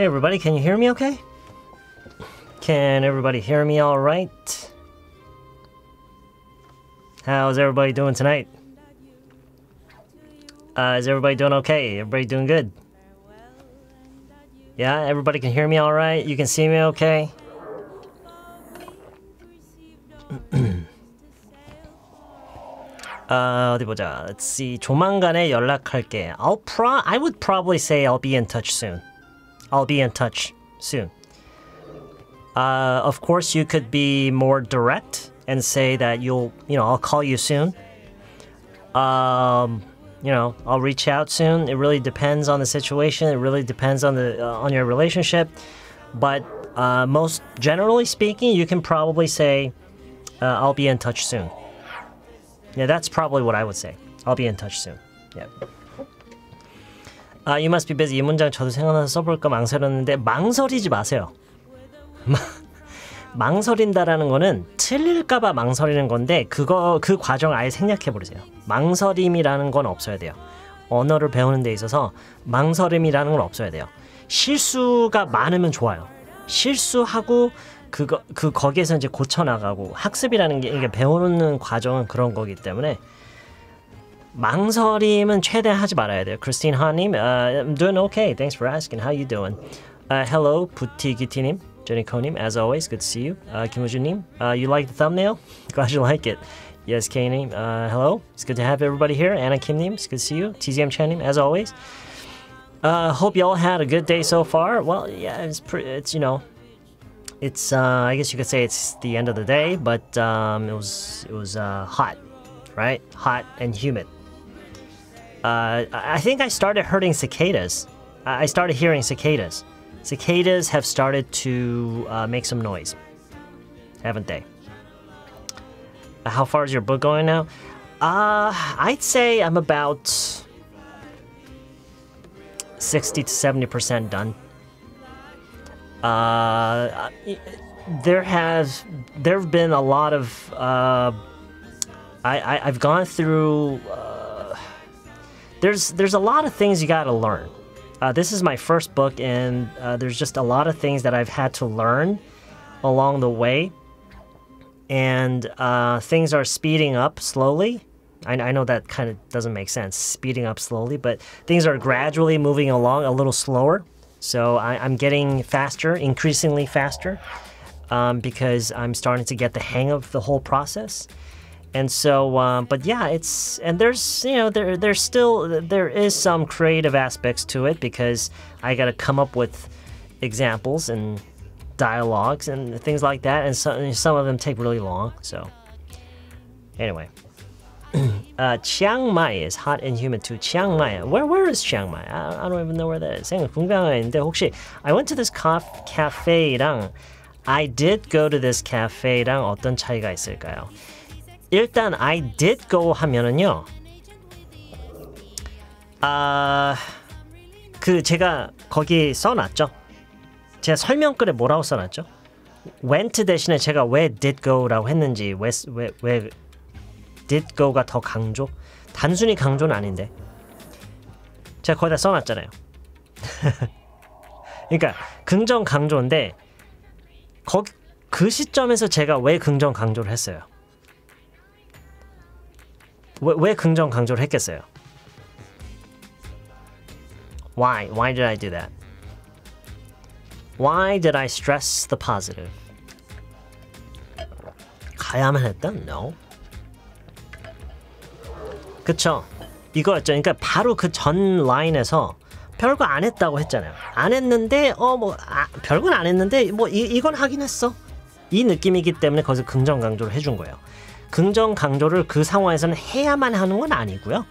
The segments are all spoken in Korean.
Hey everybody, can you hear me okay? Can everybody hear me all right? How's everybody doing tonight? Uh, is everybody doing okay? Everybody doing good? Yeah, everybody can hear me all right? You can see me okay? 어, 어디 보자. Let's see. 조만간에 연락할게. I'll pro I would probably say I'll be in touch soon. I'll be in touch soon. Uh, of course, you could be more direct and say that you'll, you know, I'll call you soon. Um, you know, I'll reach out soon. It really depends on the situation. It really depends on the uh, on your relationship. But uh, most generally speaking, you can probably say, uh, "I'll be in touch soon." Yeah, that's probably what I would say. I'll be in touch soon. Yeah. 아, be busy. 이 문장 저도 생각나서 써볼까 망설였는데 망설이지 마세요. 망설인다라는 거는 틀릴까봐 망설이는 건데 그거 그 과정 아예 생략해 버리세요. 망설임이라는 건 없어야 돼요. 언어를 배우는 데 있어서 망설임이라는 건 없어야 돼요. 실수가 많으면 좋아요. 실수하고 그거 그 거기에서 이제 고쳐 나가고 학습이라는 게 이게 배우는 과정은 그런 거기 때문에 망설임은 최대한 하지 말아야 돼요. 크리스틴 하님, uh, I'm doing okay. Thanks for asking. How you doing? Uh, hello, 부티기티님, 제니코님. As always, good to see you. Uh, 김우준님, uh, you like the thumbnail? Glad you like it. Yes, K님. Uh, hello. It's good to have everybody here. Anna Kim님, it's good to see you. TZM Chanim, as always. Uh, hope y'all had a good day so far. Well, yeah, it's pretty. It's you know, it's uh, I guess you could say it's the end of the day, but um, it was it was uh, hot, right? Hot and humid. Uh, I think I started hurting cicadas. I started hearing cicadas. Cicadas have started to uh, make some noise, haven't they? How far is your book going now? Uh, I'd say I'm about 60 to 70% done. Uh, there has there have been a lot of uh, I, I have gone through uh, there's there's a lot of things you got to learn. Uh, this is my first book, and uh, there's just a lot of things that I've had to learn along the way, and uh, things are speeding up slowly. I, I know that kind of doesn't make sense, speeding up slowly, but things are gradually moving along a little slower. So I, am getting faster, increasingly faster, um, because I'm starting to get the hang of the whole process. And so, um, but yeah, it's and there's you know there there's still there is some creative aspects to it because I got to come up with examples and dialogues and things like that, and some some of them take really long. So anyway. uh, Chiang Mai is hot and humid too. Chiang Mai. Where where is Chiang Mai? I, I don't even know where that is. 생각 궁금한데 혹시 I went to this ca- cafe랑 I did go to this cafe랑 어떤 차이가 있을까요? 일단 I did go 하면은요. 아, 그 제가 거기 써놨죠. 제가 설명글에 뭐라고 써놨죠? went 대신에 제가 왜 did go라고 했는지 왜 왜 왜 did go가 더 강조? 단순히 강조는 아닌데. 제가 거기다 써놨잖아요. 그러니까 긍정 강조인데 거기 그 시점에서 제가 왜 긍정 강조를 했어요? 왜, 왜 긍정 강조를 했겠어요? Why? Why did I do that? Why did I stress the positive? 가야만 했다? No. 그쵸? 이거였죠. 그러니까 바로 그 전 라인에서 별거 안 했다고 했잖아요. 안 했는데 어뭐 아, 별건 안 했는데 뭐 이, 이건 하긴 했어. 이 느낌이기 때문에 거기서 긍정 강조를 해준 거예요. 긍정 강조를 그 상황에서는 해야만 하는 건 아니고요.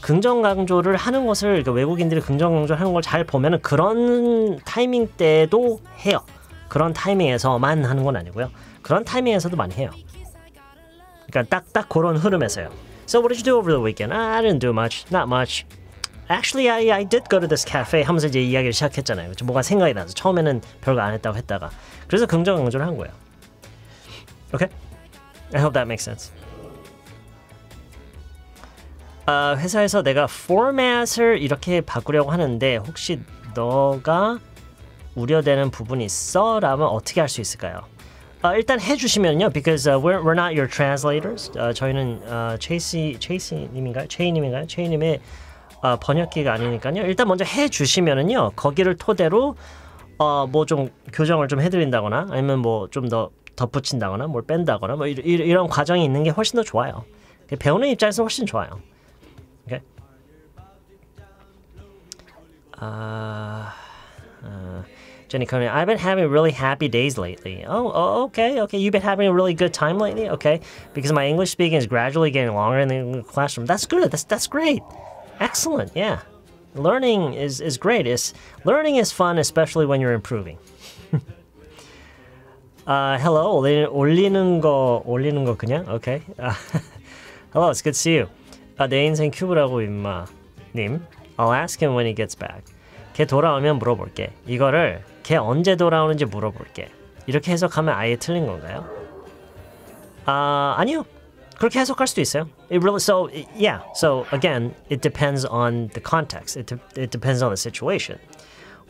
긍정 강조를 하는 것을 그러니까 외국인들이 긍정 강조를 하는 걸 잘 보면은 그런 타이밍 때도 해요. 그런 타이밍에서만 하는 건 아니고요. 그런 타이밍에서도 많이 해요. 그러니까 딱딱 그런 흐름에서요. So what did you do over the weekend? I didn't do much. Not much. Actually, I, I did go to this cafe 하면서 이제 이야기를 시작했잖아요. 뭐가 생각이 나서 처음에는 별거 안 했다고 했다가 그래서 긍정 강조를 한 거예요. Okay? I hope that makes sense. 아, 회사에서 내가 포맷을 이렇게 바꾸려고 하는데 혹시 너가 우려되는 부분이 있어? 라면 어떻게 할 수 있을까요? 아, 일단 해주시면요, because uh, we're, we're not your translators. 어, 저희는 어, 체이시 체이시님인가요? 체이님인가요? 체이님의 어, 번역기가 아니니까요. 일단 먼저 해주시면은요, 거기를 토대로 어, 뭐 좀 교정을 좀 해드린다거나 아니면 뭐 좀 더 덧붙인다거나 뭘 뺀다거나 뭐 이런, 이런 과정이 있는 게 훨씬 더 좋아요. 배우는 입장에서 훨씬 좋아요. Okay. Uh, uh, Jenny Conan, I've been having really happy days lately. Oh, oh, okay, okay. You've been having a really good time lately, okay? Because my English speaking is gradually getting longer in the classroom. That's good. That's that's great. Excellent. Yeah, learning is is great. Is learning is fun, especially when you're improving. Uh, hello. 올리는, 올리는 거 올리는 거 그냥 okay. Uh, hello, it's good to see you. 아, 내 인생 큐브라고 임마 님 I'll ask him when he gets back 걔 돌아오면 물어볼게 이거를 걔 언제 돌아오는지 물어볼게 이렇게 해석하면 아예 틀린 건가요? 아 아니요 그렇게 해석할 수도 있어요 it really, so yeah so again it depends on the context it, it depends on the situation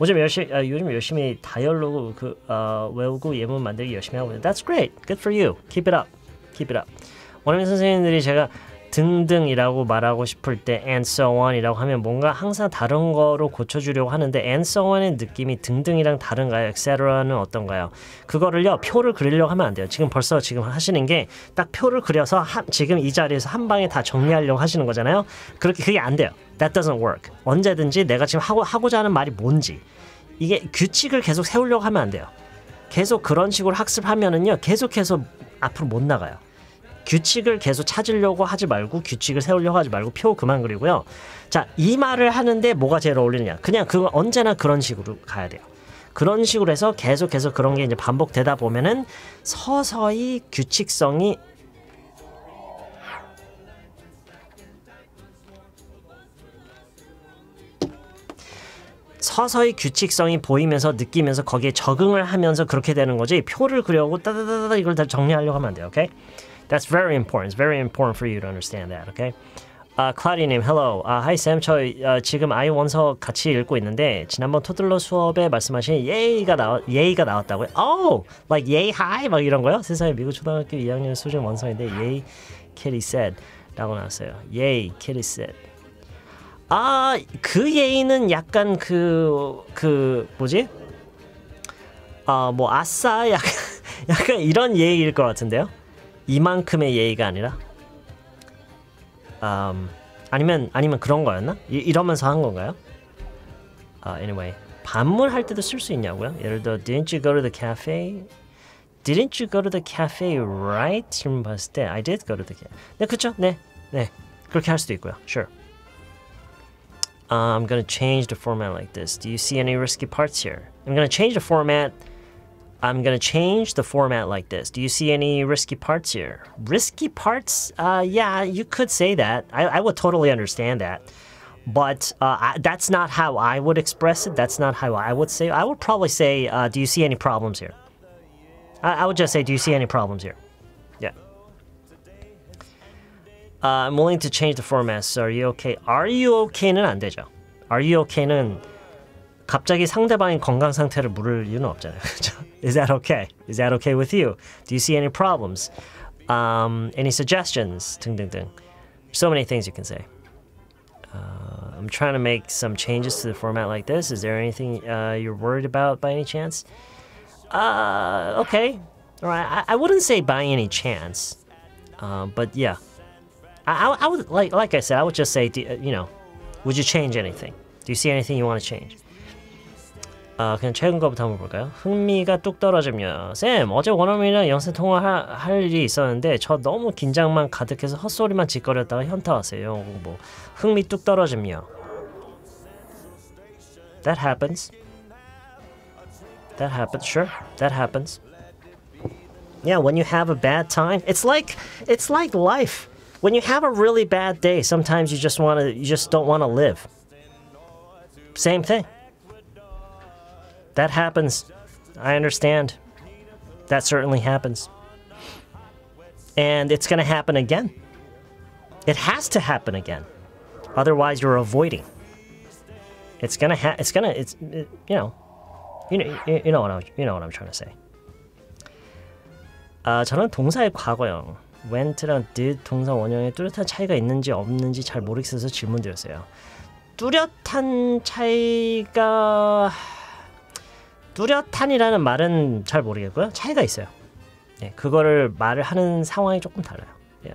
요즘 열심히 아, 요즘 열심히 다이얼로그 그 어, 외우고 예문 만들기 열심히 하고 있는데 That's great. Good for you. Keep it up. Keep it up. 원어민 선생님들이 제가 등등이라고 말하고 싶을 때 and so on이라고 하면 뭔가 항상 다른 거로 고쳐주려고 하는데 and so on의 느낌이 등등이랑 다른가요? etc는 어떤가요? 그거를요 표를 그리려고 하면 안 돼요. 지금 벌써 지금 하시는 게 딱 표를 그려서 한, 지금 이 자리에서 한 방에 다 정리하려고 하시는 거잖아요. 그렇게 그게 안 돼요. That doesn't work. 언제든지 내가 지금 하고 하고자 하는 말이 뭔지 이게 규칙을 계속 세우려고 하면 안 돼요. 계속 그런 식으로 학습하면은요 계속해서 앞으로 못 나가요. 규칙을 계속 찾으려고 하지 말고 규칙을 세우려고 하지 말고 표 그만 그리고요. 자, 이 말을 하는데 뭐가 제일 어울리느냐? 그냥 그 언제나 그런 식으로 가야 돼요. 그런 식으로 해서 계속해서 그런 게 이제 반복되다 보면은 서서히 규칙성이 서서히 규칙성이 보이면서 느끼면서 거기에 적응을 하면서 그렇게 되는 거지 표를 그려고 따다다다 이걸 다 정리하려고 하면 안 돼요. 오케이? That's very important. It's very important for you to understand that. Okay. 아, 클라리님, hello. 아, hi Sam. 저 어, 지금 아이 원서 같이 읽고 있는데 지난번 토들러 수업에 말씀하신 예이가 나왔 예이가 나왔다고요? Oh, like yay high 막 이런 거요? 세상에 미국 초등학교 2학년 수준 원서인데 예이 kitty said라고 나왔어요. 예이 kitty. 아, 그 예이는 약간 그그 뭐지? 아, 뭐 아싸 약간 약간 이런 예의일 것 같은데요. 이만큼의 예의가 아니라 um, 아니면 아니면 그런 거였나? 이, 이러면서 한 건가요? Uh, anyway 반문할 때도 쓸 수 있냐고요? 예를 들어 Didn't you go to the cafe? Didn't you go to the cafe right? 질문 봤을 때 I did go to the cafe 네 그쵸? 네, 네 그렇게 할 수도 있고요 Sure uh, I'm gonna change the format like this Do you see any risky parts here? I'm gonna change the format I'm gonna change the format like this. Do you see any risky parts here? Risky parts? Uh, yeah, you could say that. I, I would totally understand that. But uh, I, that's not how I would express it. That's not how I would say. I would probably say, uh, "Do you see any problems here?" I, I, would just say, "Do you see any problems here?" Yeah. Uh, I'm willing to change the format. So are you okay? Are you okay는 안 되죠. Are you okay는 갑자기 상대방의 건강 상태를 물을 이유는 없잖아요. Is that okay? Is that okay with you? Do you see any problems? Um, any suggestions? 등등등. So many things you can say. Uh, I'm trying to make some changes to the format like this. Is there anything uh, you're worried about by any chance? Uh, okay. All right. I, I wouldn't say by any chance, uh, but yeah. I, I, I would like like I said. I would just say, do, you know, would you change anything? Do you see anything you want to change? 아, 그냥 최근 거부터 한번 볼까요? 흥미가 뚝 떨어지며 쌤 어제 원어민이랑 영상 통화할 할 일이 있었는데 저 너무 긴장만 가득해서 헛소리만 짓거렸다가 현타 왔어요 영어 공부 흥미 뚝 떨어지며 That happens That happens sure that happens Yeah when you have a bad time it's like it's like life when you have a really bad day sometimes you just want to you just don't want to live Same thing that happens. I understand. That certainly happens. And it's going to happen again. It has to happen again. Otherwise, you're avoiding. It's gonna ha- It's gonna. It's it, you know. You know. You know what I'm. You know what I'm trying to say. 아 저는 동사의 과거형 went랑 did 동사 원형에 뚜렷한 차이가 있는지 없는지 잘 모르겠어서 질문드렸어요. 뚜렷한 차이가 뚜렷한이라는 말은 잘 모르겠고요. 차이가 있어요. 예, 그거를 말을 하는 상황이 조금 달라요. 예.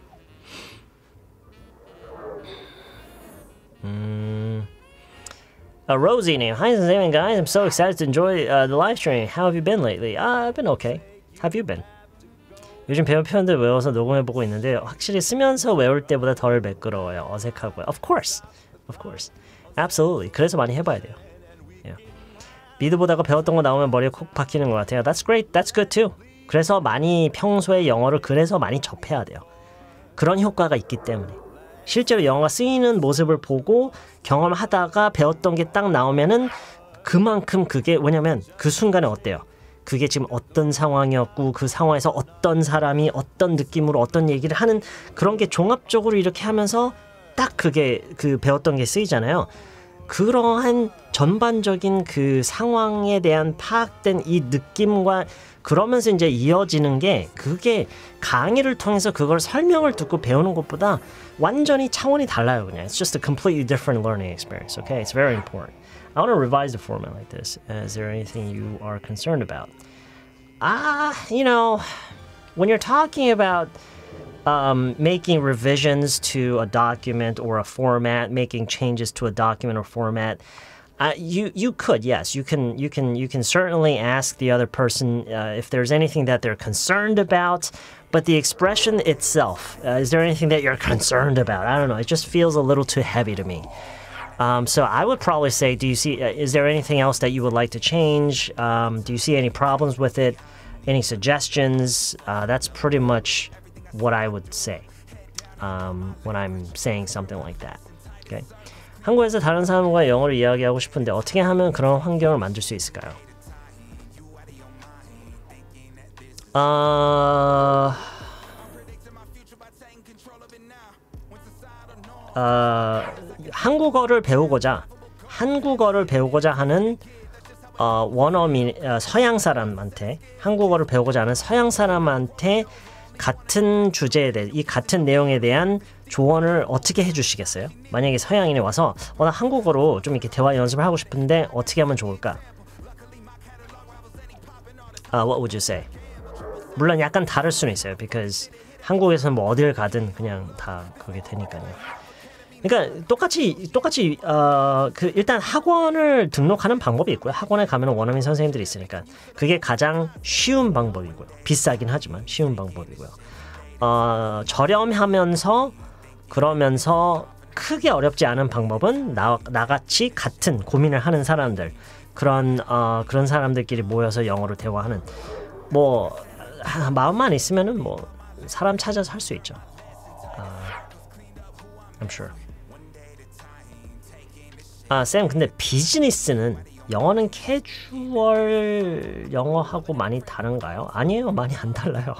음, uh, Rosie name. Hi, Sam guys. I'm so excited to enjoy uh, the live stream. How have you been lately? Uh, I've been okay. Have you been? 요즘 배운 표현들 외워서 녹음해 보고 있는데 확실히 쓰면서 외울 때보다 덜 매끄러워요. 어색하고요. Of course. Of course. Absolutely. 그래서 많이 해봐야 돼요. 미드 보다가 배웠던 거 나오면 머리에 콕 박히는 것 같아요. That's great. That's good too. 그래서 많이 평소에 영어를 그래서 많이 접해야 돼요. 그런 효과가 있기 때문에. 실제로 영어가 쓰이는 모습을 보고 경험하다가 배웠던 게 딱 나오면은 그만큼 그게 왜냐면 그 순간에 어때요? 그게 지금 어떤 상황이었고 그 상황에서 어떤 사람이 어떤 느낌으로 어떤 얘기를 하는 그런 게 종합적으로 이렇게 하면서 딱 그게 그 배웠던 게 쓰이잖아요. 그러한 전반적인 그 상황에 대한 파악된 이 느낌과 그러면서 이제 이어지는 게 그게 강의를 통해서 그걸 설명을 듣고 배우는 것보다 완전히 차원이 달라요 그냥 It's just a completely different learning experience okay it's very important I want to revise the format like this is there anything you are concerned about ah you know when you're talking about um, making revisions to a document or a format, making changes to a document or format. Uh, you you could yes. You can you can you can certainly ask the other person uh, if there's anything that they're concerned about but the expression itself uh, is there anything that you're concerned about? I don't know. It just feels a little too heavy to me. Um, so I would probably say do you see uh, is there anything else that you would like to change? Um, do you see any problems with it? Any suggestions? Uh, that's pretty much what I would say um, when I'm saying something like that. Okay. 한국에서 다른 사람과 영어를 이야기하고 싶은데 어떻게 하면 그런 환경을 만들 수 있을까요? 어... 어... 한국어를 배우고자 한국어를 배우고자 하는 어, 원어민 어, 서양 사람한테 한국어를 배우고자 하는 서양 사람한테 같은 주제에 대해 이 같은 내용에 대한 조언을 어떻게 해주시겠어요? 만약에 서양인이 와서 어, 나 한국어로 좀 이렇게 대화 연습을 하고 싶은데 어떻게 하면 좋을까? Uh, what would you say? 물론 약간 다를 수는 있어요. Because 한국에서는 뭐 어딜 가든 그냥 다 그게 되니까요. 그러니까 똑같이 똑같이 어 그 일단 학원을 등록하는 방법이 있고요. 학원에 가면 원어민 선생님들이 있으니까 그게 가장 쉬운 방법이고요. 비싸긴 하지만 쉬운 방법이고요. 어 저렴하면서 그러면서 크게 어렵지 않은 방법은 나, 나같이 같은 고민을 하는 사람들 그런 어 그런 사람들끼리 모여서 영어로 대화하는 뭐 마음만 있으면은 뭐 사람 찾아서 할 수 있죠. Uh, I'm sure. 아, 쌤, 근데 비즈니스는 영어는 캐주얼 영어하고 많이 다른가요? 아니에요. 많이 안 달라요.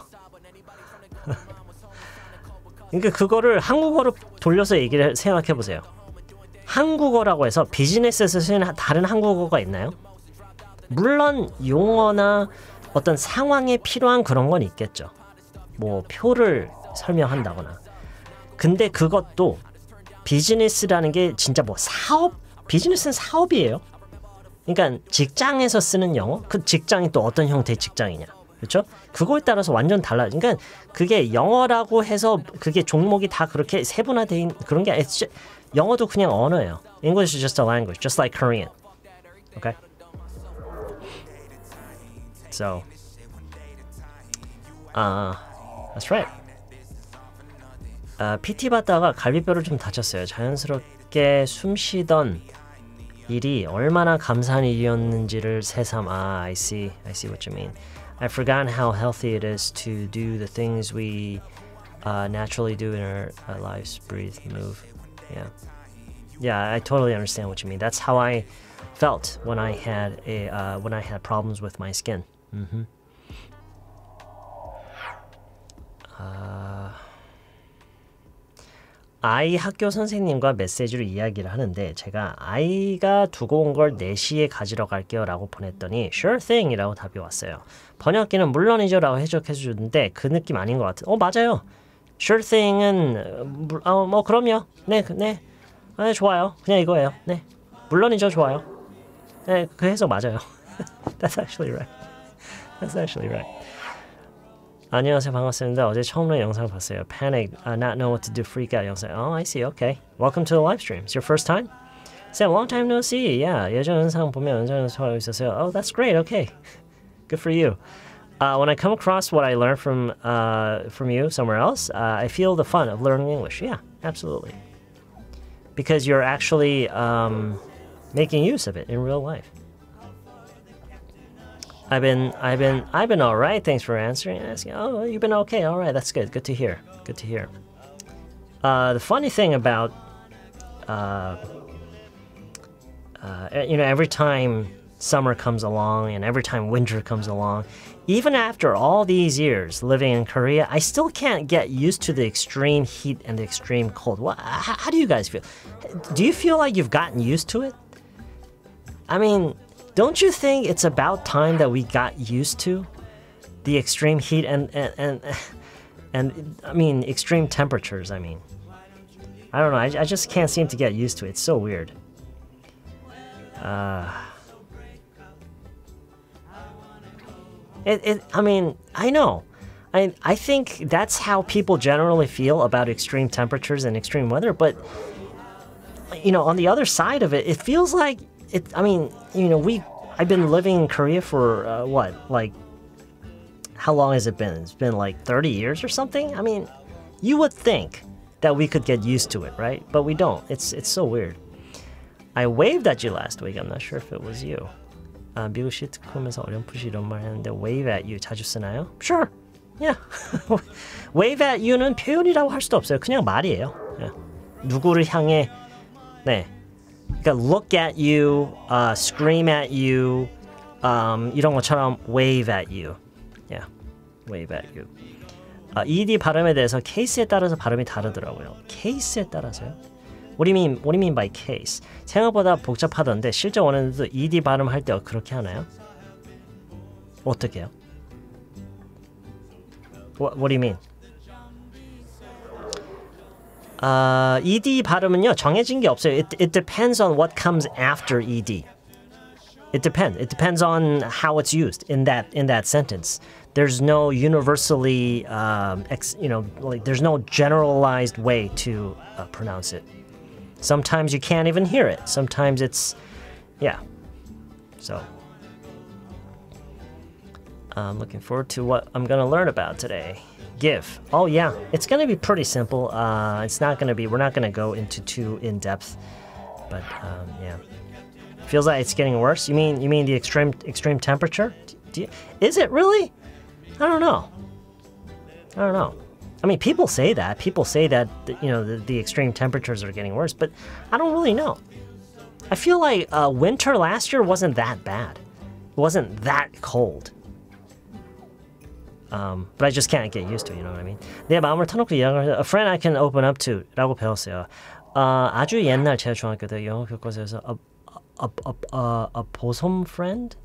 그러니까 그거를 한국어로 돌려서 얘기를 생각해 보세요. 한국어라고 해서 비즈니스에서 쓰는 다른 한국어가 있나요? 물론 용어나 어떤 상황에 필요한 그런 건 있겠죠. 뭐 표를 설명한다거나 근데 그것도 비즈니스라는 게 진짜 뭐 사업 비즈니스는 사업이에요. 그러니까 직장에서 쓰는 영어 그 직장이 또 어떤 형태의 직장이냐 그렇죠? 그거에 따라서 완전 달라요. 그러니까 그게 영어라고 해서 그게 종목이 다 그렇게 세분화된 그런 게 아니라 영어도 그냥 언어예요. English is just a language, just like Korean. Okay. So, uh, that's right. 아, PT 받다가 갈비뼈를 좀 다쳤어요. 자연스럽게 숨 쉬던 일이 얼마나 감사한 일이었는지를 새삼 아, I see, I see what you mean. I've forgotten how healthy it is to do the things we uh, naturally do in our, our lives: breathe, move. Yeah, yeah, I totally understand what you mean. That's how I felt when I had a uh, when I had problems with my skin. Mm-hmm. Uh, 아이 학교 선생님과 메시지로 이야기를 하는데 제가 아이가 두고 온 걸 4시에 가지러 갈게요 라고 보냈더니 sure thing 이라고 답이 왔어요. 번역기는 물론이죠 라고 해석해 주는데 그 느낌 아닌 것 같아요. 어 맞아요. sure thing은 어, 뭐 그럼요. 네, 네. 네, 좋아요. 그냥 이거예요. 네. 물론이죠. 좋아요. 네, 그 해석 맞아요. That's actually right. That's actually right. 안녕하세요 반갑습니다. 어제 처음으로 영상을 봤어요. Panic, uh, not know what to do, freak out 영상. Oh, I see. Okay. Welcome to the live stream. It's your first time? Sam, long time no see. Yeah, 예전 영상 보면 영상 하고 있었어요. Oh, that's great. Okay. Good for you. Uh, when I come across what I learned from uh, from you somewhere else, uh, I feel the fun of learning English. Yeah, absolutely. Because you're actually um, making use of it in real life. I've been, I've been, I've been all right. Thanks for answering. Asking. Oh, you've been okay. All right, that's good. Good to hear. Good to hear. Uh, the funny thing about, uh, uh, you know, every time summer comes along and every time winter comes along, even after all these years living in Korea, I still can't get used to the extreme heat and the extreme cold. What, how, how do you guys feel? Do you feel like you've gotten used to it? I mean, don't you think it's about time that we got used to the extreme heat and and and, and I mean extreme temperatures? I mean, I don't know. I, I just can't seem to get used to it. It's so weird. Uh, it, it I mean, I know. I I think that's how people generally feel about extreme temperatures and extreme weather, but you know, on the other side of it, it feels like it. I mean, you know, we I've been living in Korea for uh, what, like, how long has it been? It's been like 30 years or something. I mean, you would think that we could get used to it, right? But we don't. It's it's so weird. I waved at you last week. I'm not sure if it was you. 아, 미국 시트콤에서 어렴풋이 이런 말 했는데 wave at you 자주 쓰나요? Sure. Yeah. wave at you는 표현이라고 할 수도 없어요. 그냥 말이에요. Yeah. 누구를 향해 네. 그러니까 look at you, uh, scream at you, um, 이런 것처럼 wave at you. Yeah. wave at you. 아, ed 발음에 대해서 케이스에 따라서 발음이 다르더라고요. 케이스에 따라서요? What do you mean? What do you mean by case? 생각보다 복잡하던데 실제 원어에도 ed 발음할 때 그렇게 하나요? 어떻게 해요? What, what do you mean? 아, ed 발음은요 정해진 게 없어요. It, it depends on what comes after ed. It depends. It depends on how it's used in that in that sentence. There's no universally, um, ex, you know, like there's no generalized way to uh, pronounce it. Sometimes you can't even hear it. Sometimes it's, yeah. So I'm looking forward to what I'm gonna learn about today. Give. Oh yeah, it's gonna be pretty simple. Uh, it's not gonna be. We're not gonna go into too in depth, but um, yeah. Feels like it's getting worse. You mean you mean the extreme extreme temperature? You, is it really? I don't know. I don't know. I mean, people say that. People say that you know the, the extreme temperatures are getting worse, but I don't really know. I feel like uh, winter last year wasn't that bad. It wasn't that cold. Um, but I just can't get used to it, you know what I mean? 내 마음을 터놓고 이야기를 A friend I can open up to 라고 배웠어요. 어, 아주 옛날 제가 중학교 때 영어 교과서에서 a, a, a, a, a bosom friend?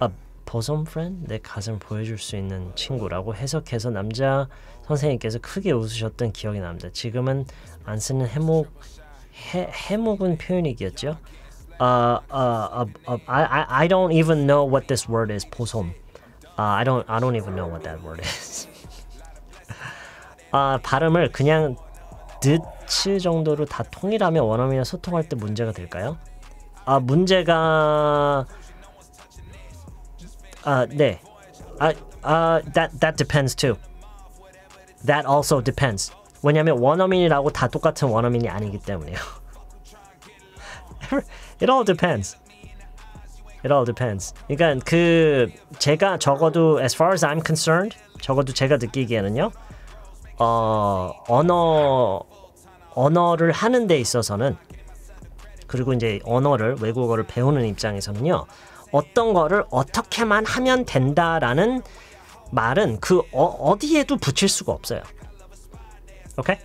A bosom friend 내 가슴 보여줄 수 있는 친구라고 해석해서 남자 선생님께서 크게 웃으셨던 기억이 납니다. 지금은 안 쓰는 해목 해, 해목은 표현이겠죠. Uh, uh, uh, uh, I, I don't even know what this word is. 보솜. Uh, I don't I don't even know what that word is. 아, 발음을 그냥 드츠 정도로 다 통일하며 원어민이랑 소통할 때 문제가 될까요? 아, 문제가 아, 네. 아, 아, that that depends too. That also depends. 왜냐면 원어민이라고 다 똑같은 원어민이 아니기 때문에요. It all depends. It all depends. 그러니까 그 제가 적어도 as far as I'm concerned, 적어도 제가 느끼기에는요. 어, 언어 언어를 하는 데 있어서는 그리고 이제 언어를 외국어를 배우는 입장에서는요. 어떤 거를 어떻게만 하면 된다라는 말은 그 어, 디에도 붙일 수가 없어요. Okay?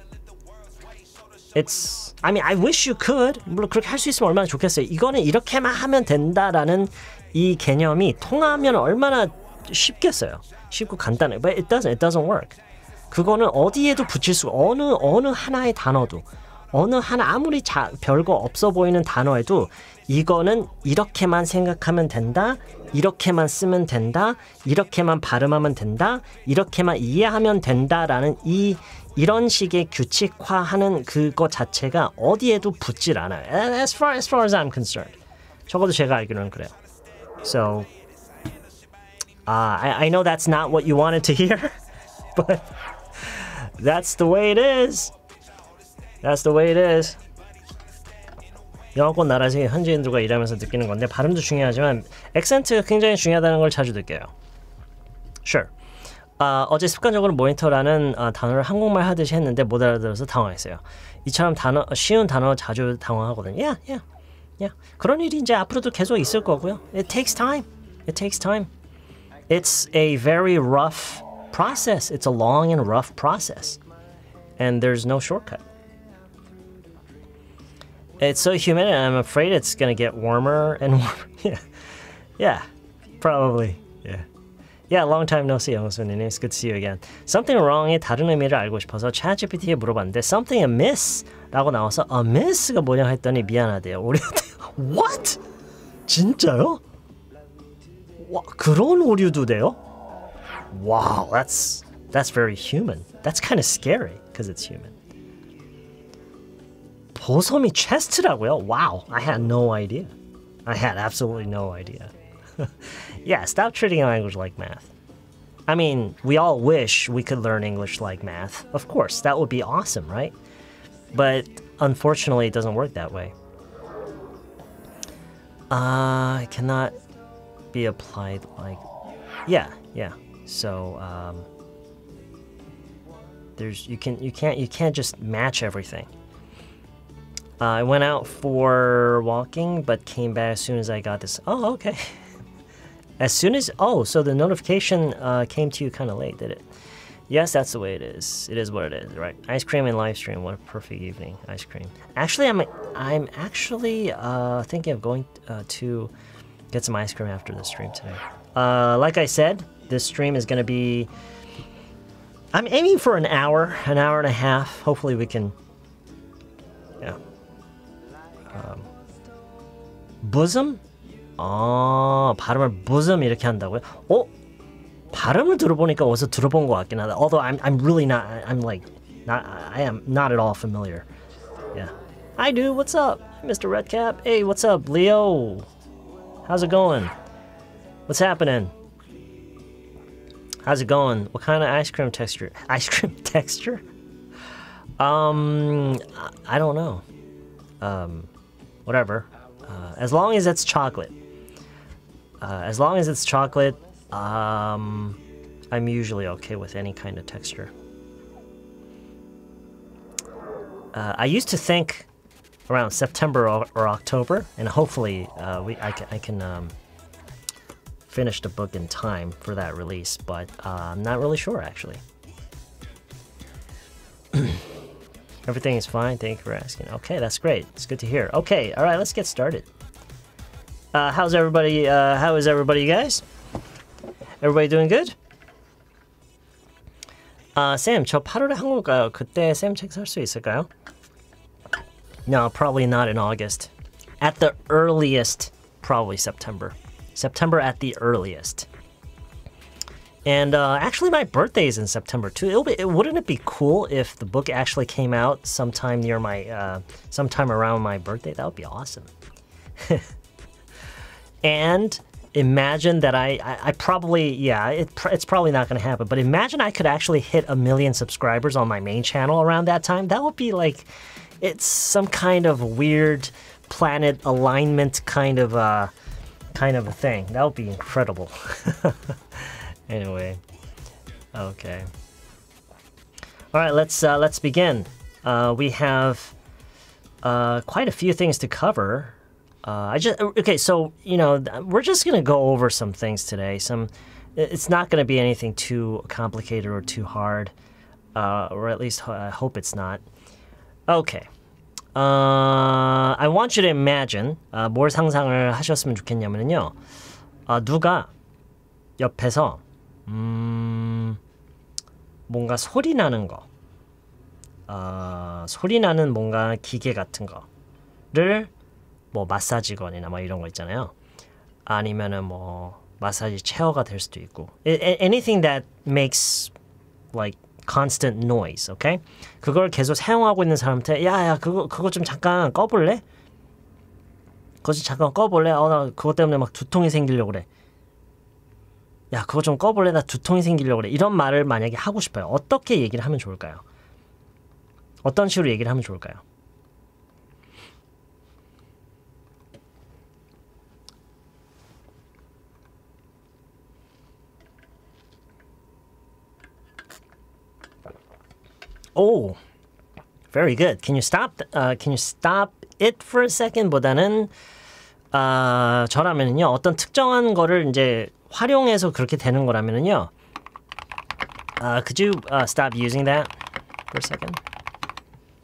It's I mean I wish you could. 물론 그렇게 할 수 있으면 얼마나 좋겠어요. 이거는 이렇게만 하면 된다라는 이 개념이 통하면 얼마나 쉽겠어요. 쉽고 간단해. But it doesn't. It doesn't work. 그거는 어디에도 붙일 수가 어느 어느 하나의 단어도 어느 하나 아무리 자, 별거 없어 보이는 단어에도 이거는 이렇게만 생각하면 된다. 이렇게만 쓰면 된다. 이렇게만 발음하면 된다. 이렇게만 이해하면 된다라는 이 이런 식의 규칙화하는 그거 자체가 어디에도 붙질 않아요. As far as far as I'm concerned. 적어도 제가 알기로는 그래요. So, uh, I, I know that's not what you wanted to hear, but that's the way it is. That's the way it is. 영어권 나라에서 현지인들과 일하면서 느끼는 건데 발음도 중요하지만 액센트가 굉장히 중요하다는 걸 자주 느껴요. Sure. 아, 어제 습관적으로 모니터라는 아, 단어를 한국말 하듯이 했는데 못 알아들어서 당황했어요. 이처럼 단어 쉬운 단어 자주 당황하거든요. Yeah, yeah, yeah. 그런 일이 이제 앞으로도 계속 있을 거고요. It takes time. It takes time. It's a very rough process. It's a long and rough process. And there's no shortcut. It's so humid, and I'm afraid it's gonna get warmer and warmer. yeah, yeah, probably. Yeah. Yeah, long time no see, 영수님. It's good to see you again. Something wrong의 다른 의미를 알고 싶어서 ChatGPT에 물어봤는데 something amiss라고 나와서 amiss가 뭐냐 했더니 미안하대요. 오류 What? 진짜요? 와, 그런 오류도 돼요? Wow, that's that's very human. That's kind of scary because it's human. 보섬이 체스트라고요? Wow, I had no idea. I had absolutely no idea. yeah, stop treating language like math. I mean, we all wish we could learn English like math. Of course, that would be awesome, right? But unfortunately, it doesn't work that way. Uh, it cannot be applied like. Yeah, yeah. So um, there's you can you can't you can't just match everything. Uh, I went out for walking, but came back as soon as I got this. Oh, okay. As soon as oh, so the notification uh, came to you kind of late, did it? Yes, that's the way it is. It is what it is, right? Ice cream and live stream. What a perfect evening. Ice cream. Actually, I'm I'm actually uh, thinking of going uh, to get some ice cream after the stream today. Uh, like I said, this stream is going to be. I'm aiming for an hour, an hour and a half. Hopefully, we can Yeah. Um, bosom? 아, 발음을 bosom 이렇게 한다고요? 어? 발음을 들어보니까 어디서 들어본 것 같긴 하다. Although I'm I'm really not I'm like not I am not at all familiar. Yeah. Hi dude, what's up? Mr. Redcap. Hey, what's up, Leo? How's it going? What's happening? How's it going? What kind of ice cream texture? Ice cream texture? Um, I don't know. Um, whatever. Uh, as long as it's chocolate. Uh, as long as it's chocolate, um, I'm usually okay with any kind of texture. Uh, I used to think around September or, or October, and hopefully uh, we I can, I can um, finish the book in time for that release, but uh, I'm not really sure actually. Everything is fine. Thank you for asking. Okay, that's great. It's good to hear. Okay, all right, let's get started. Uh, how's everybody? Uh, how is everybody, guys? Everybody doing good? 아, 쌤, 저 8월에 한국 가요. 그때 쌤 책 살 수 있을까요? No, probably not in August. At the earliest, probably September. September at the earliest. And uh, actually, my birthday is in September too. Be, it, wouldn't it be cool if the book actually came out sometime near my, uh, sometime around my birthday? That would be awesome. and imagine that I, I, I probably, yeah, it, it's probably not going to happen. But imagine I could actually hit a million subscribers on my main channel around that time. That would be like, it's some kind of weird planet alignment kind of, uh, kind of a thing. That would be incredible. anyway, okay. All right, let's uh, let's begin. Uh, we have uh, quite a few things to cover. Uh, I just okay, so you know we're just gonna go over some things today. Some, it's not gonna be anything too complicated or too hard, uh, or at least I hope it's not. Okay. Uh, I want you to imagine uh, 뭘 상상을 하셨으면 좋겠냐면요. 어, 누가 옆에서 음, 뭔가 소리 나는 거, 어, 소리 나는 뭔가 기계 같은 거를 뭐 마사지건이나 뭐 이런 거 있잖아요. 아니면은 뭐 마사지 체어가 될 수도 있고 anything that makes like constant noise, okay? 그걸 계속 사용하고 있는 사람한테 야야 그거 그거 좀 잠깐 꺼볼래? 그거 좀 잠깐 꺼볼래? 어나 그것 때문에 막 두통이 생기려고 그래. 야 그거 좀 꺼볼래? 나 두통이 생기려고 그래. 이런 말을 만약에 하고 싶어요. 어떻게 얘기를 하면 좋을까요? 어떤 식으로 얘기를 하면 좋을까요? Oh, very good. Can you stop? Uh, can you stop it for a second? 보다는 아, 저라면은요 어떤 특정한 거를 이제 활용해서 그렇게 되는 거라면은요. Uh, could you uh, stop using that for a second?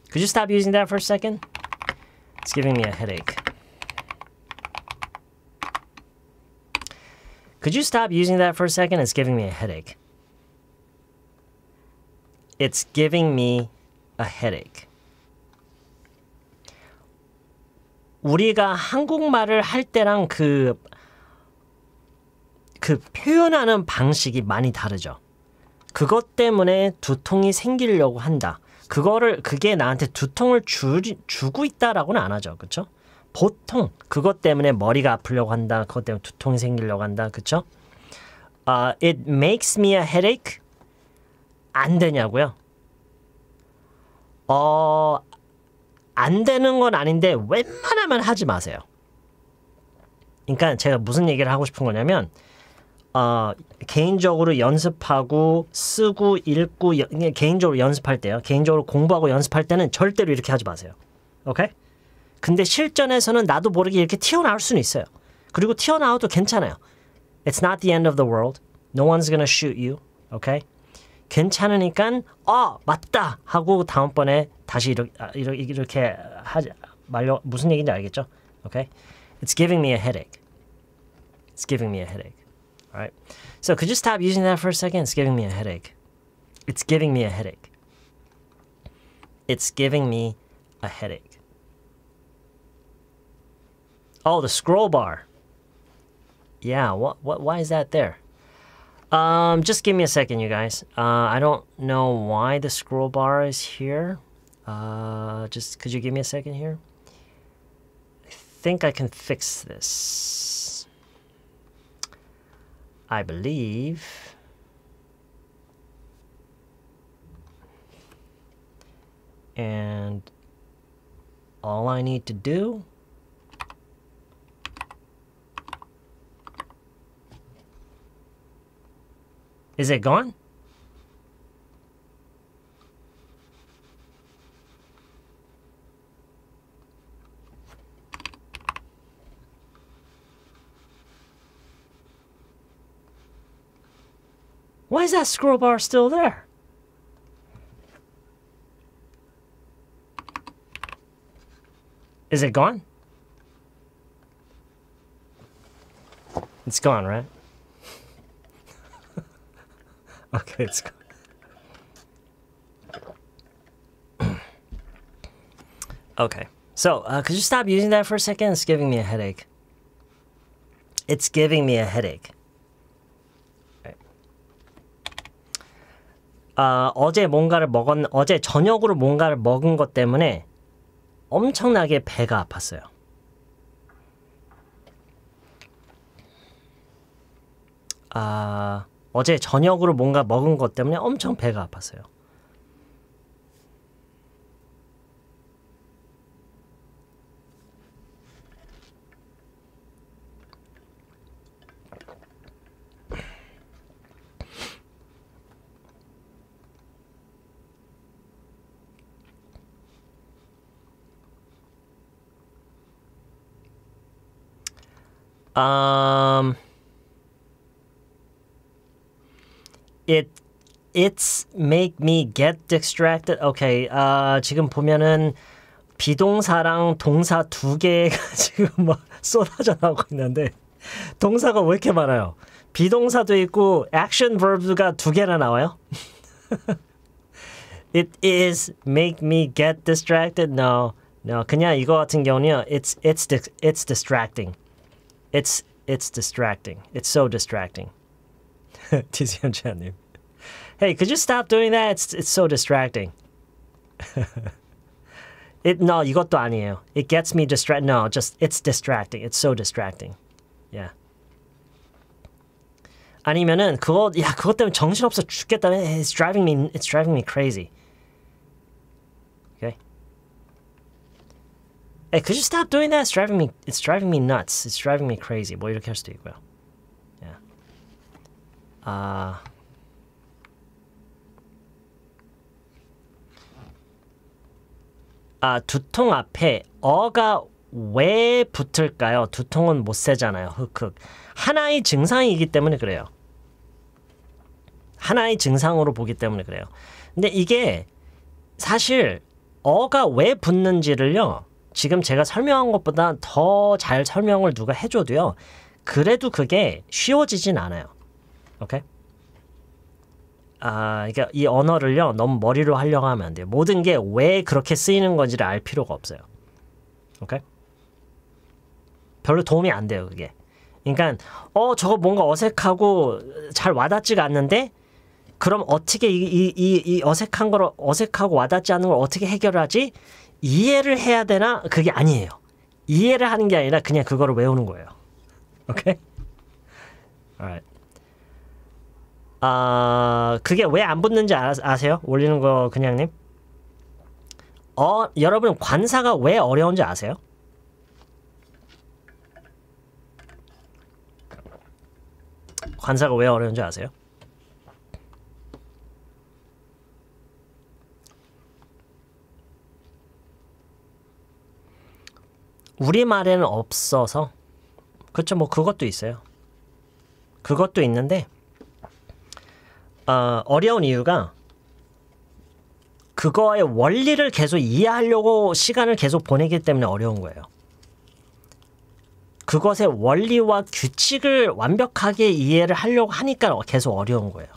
Could you stop using that for a second? It's giving me a headache. Could you stop using that for a second? It's giving me a headache. It's giving me a headache. 우리가 한국말을 할 때랑 그, 그 표현하는 방식이 많이 다르죠. 그것 때문에 두통이 생기려고 한다. 그거를, 그게 나한테 두통을 주, 주고 있다라고는 안 하죠. 그쵸? 보통 그것 때문에 머리가 아프려고 한다. 그것 때문에 두통이 생기려고 한다. 그쵸? Uh, it makes me a headache. 안 되냐고요? 어, 안 되는 건 아닌데 웬만하면 하지 마세요. 그러니까 제가 무슨 얘기를 하고 싶은 거냐면 어, 개인적으로 연습하고 쓰고 읽고 여, 개인적으로 연습할 때요. 개인적으로 공부하고 연습할 때는 절대로 이렇게 하지 마세요. 오케이? 근데 실전에서는 나도 모르게 이렇게 튀어나올 수는 있어요. 그리고 튀어나와도 괜찮아요. It's not the end of the world. No one's gonna shoot you. Okay? 괜찮으니까 어 맞다 하고 다음번에 다시 이렇게 이렇게, 이렇게 하지 말려 무슨 얘기인지 알겠죠? Okay? It's giving me a headache. It's giving me a headache. Right. So could you stop using that for a second? It's giving me a headache. It's giving me a headache. It's giving me a headache. Oh, the scroll bar. Yeah, what what why is that there? Um, just give me a second, you guys. Uh, I don't know why the scroll bar is here. Uh, just could you give me a second here? I think I can fix this. I believe. And all I need to do Is it gone? Why is that scroll bar still there? Is it gone? It's gone, right? okay, it's good. okay, so uh, could you stop using that for a second? It's giving me a headache. It's giving me a headache. 아, 어제 뭔가를 먹었 어제 저녁으로 뭔가를 먹은 것 때문에 엄청나게 배가 아팠어요. 아, 어제 저녁으로 뭔가 먹은 것 때문에 엄청 배가 아팠어요. Um, it it's make me get distracted. Okay. 아, 지금 보면은 비동사랑 동사 두 개가 지금 막 쏟아져 나오고 있는데 동사가 왜 이렇게 많아요? 비동사도 있고 action verbs가 두 개나 나와요. It is make me get distracted. No, no. 그냥 이거 같은 경우는요. It's it's it's distracting. It's it's distracting. It's so distracting. 디지언자님. Hey, could you stop doing that? It's it's so distracting. it no, 이것도 아니에요. It gets me distracted. No, just it's distracting. It's so distracting. Yeah. 아니면은 그거 야 그것 때문에 정신없어 죽겠다. It's driving me. It's driving me crazy. Hey, could you stop doing that? It's driving me. It's driving me nuts. It's driving me crazy. 뭐 이렇게 할 수도 있고요. Yeah. 아. 아, 두통 앞에 어가 왜 붙을까요? 두통은 못 세잖아요. 흑흑. 하나의 증상이기 때문에 그래요. 하나의 증상으로 보기 때문에 그래요. 근데 이게 사실 어가 왜 붙는지를요. 지금 제가 설명한 것보다 더 잘 설명을 누가 해줘도요. 그래도 그게 쉬워지진 않아요. 오케이? 아, 그러니까 이 언어를요 너무 머리로 하려고 하면 안 돼요. 모든 게 왜 그렇게 쓰이는 건지를 알 필요가 없어요. 오케이? 별로 도움이 안 돼요, 그게. 그러니까 어 저거 뭔가 어색하고 잘 와닿지가 않는데 그럼 어떻게 이, 이, 이, 이 어색한 걸 어색하고 와닿지 않는 걸 어떻게 해결하지? 이해를 해야 되나? 그게 아니에요. 이해를 하는 게 아니라 그냥 그거를 외우는 거예요. 오케이? Alright. 아, 그게 왜 안 붙는지 아, 아세요? 올리는 거 그냥님? 어, 여러분 관사가 왜 어려운지 아세요? 관사가 왜 어려운지 아세요? 우리말에는 없어서. 그렇죠 뭐 그것도 있어요. 그것도 있는데 어, 어려운 이유가 그거의 원리를 계속 이해하려고 시간을 계속 보내기 때문에 어려운 거예요. 그것의 원리와 규칙을 완벽하게 이해를 하려고 하니까 계속 어려운 거예요.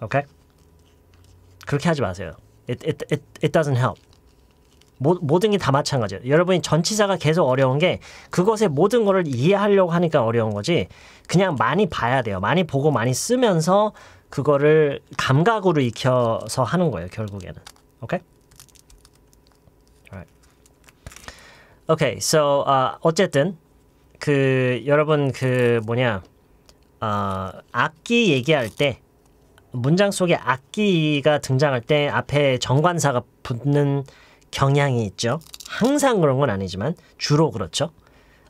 오케이? 그렇게 하지 마세요. It, it, it, it doesn't help 모, 모든 게 다 마찬가지예요. 여러분이 전치사가 계속 어려운 게 그것의 모든 거를 이해하려고 하니까 어려운 거지. 그냥 많이 봐야 돼요. 많이 보고 많이 쓰면서 그거를 감각으로 익혀서 하는 거예요. 결국에는. 오케이? Alright. 오케이. So uh, 어쨌든 그 여러분 그 뭐냐 어, 악기 얘기할 때 문장 속에 악기가 등장할 때 앞에 정관사가 붙는 경향이 있죠. 항상 그런 건 아니지만 주로 그렇죠.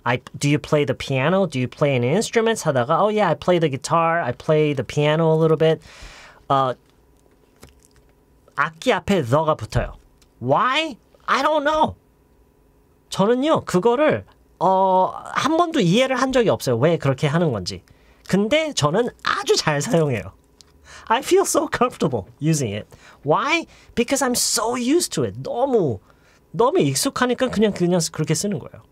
I, do you play the piano? Do you play an instrument? 하다가 oh yeah, I play the guitar. I play the piano a little bit. 어, 악기 앞에 the가 붙어요. Why? I don't know. 저는요 그거를 어, 한 번도 이해를 한 적이 없어요. 왜 그렇게 하는 건지. 근데 저는 아주 잘 사용해요. I feel so comfortable using it. Why? Because I'm so used to it. 너무 너무 익숙하니까 그냥 그냥 그렇게 쓰는 거예요.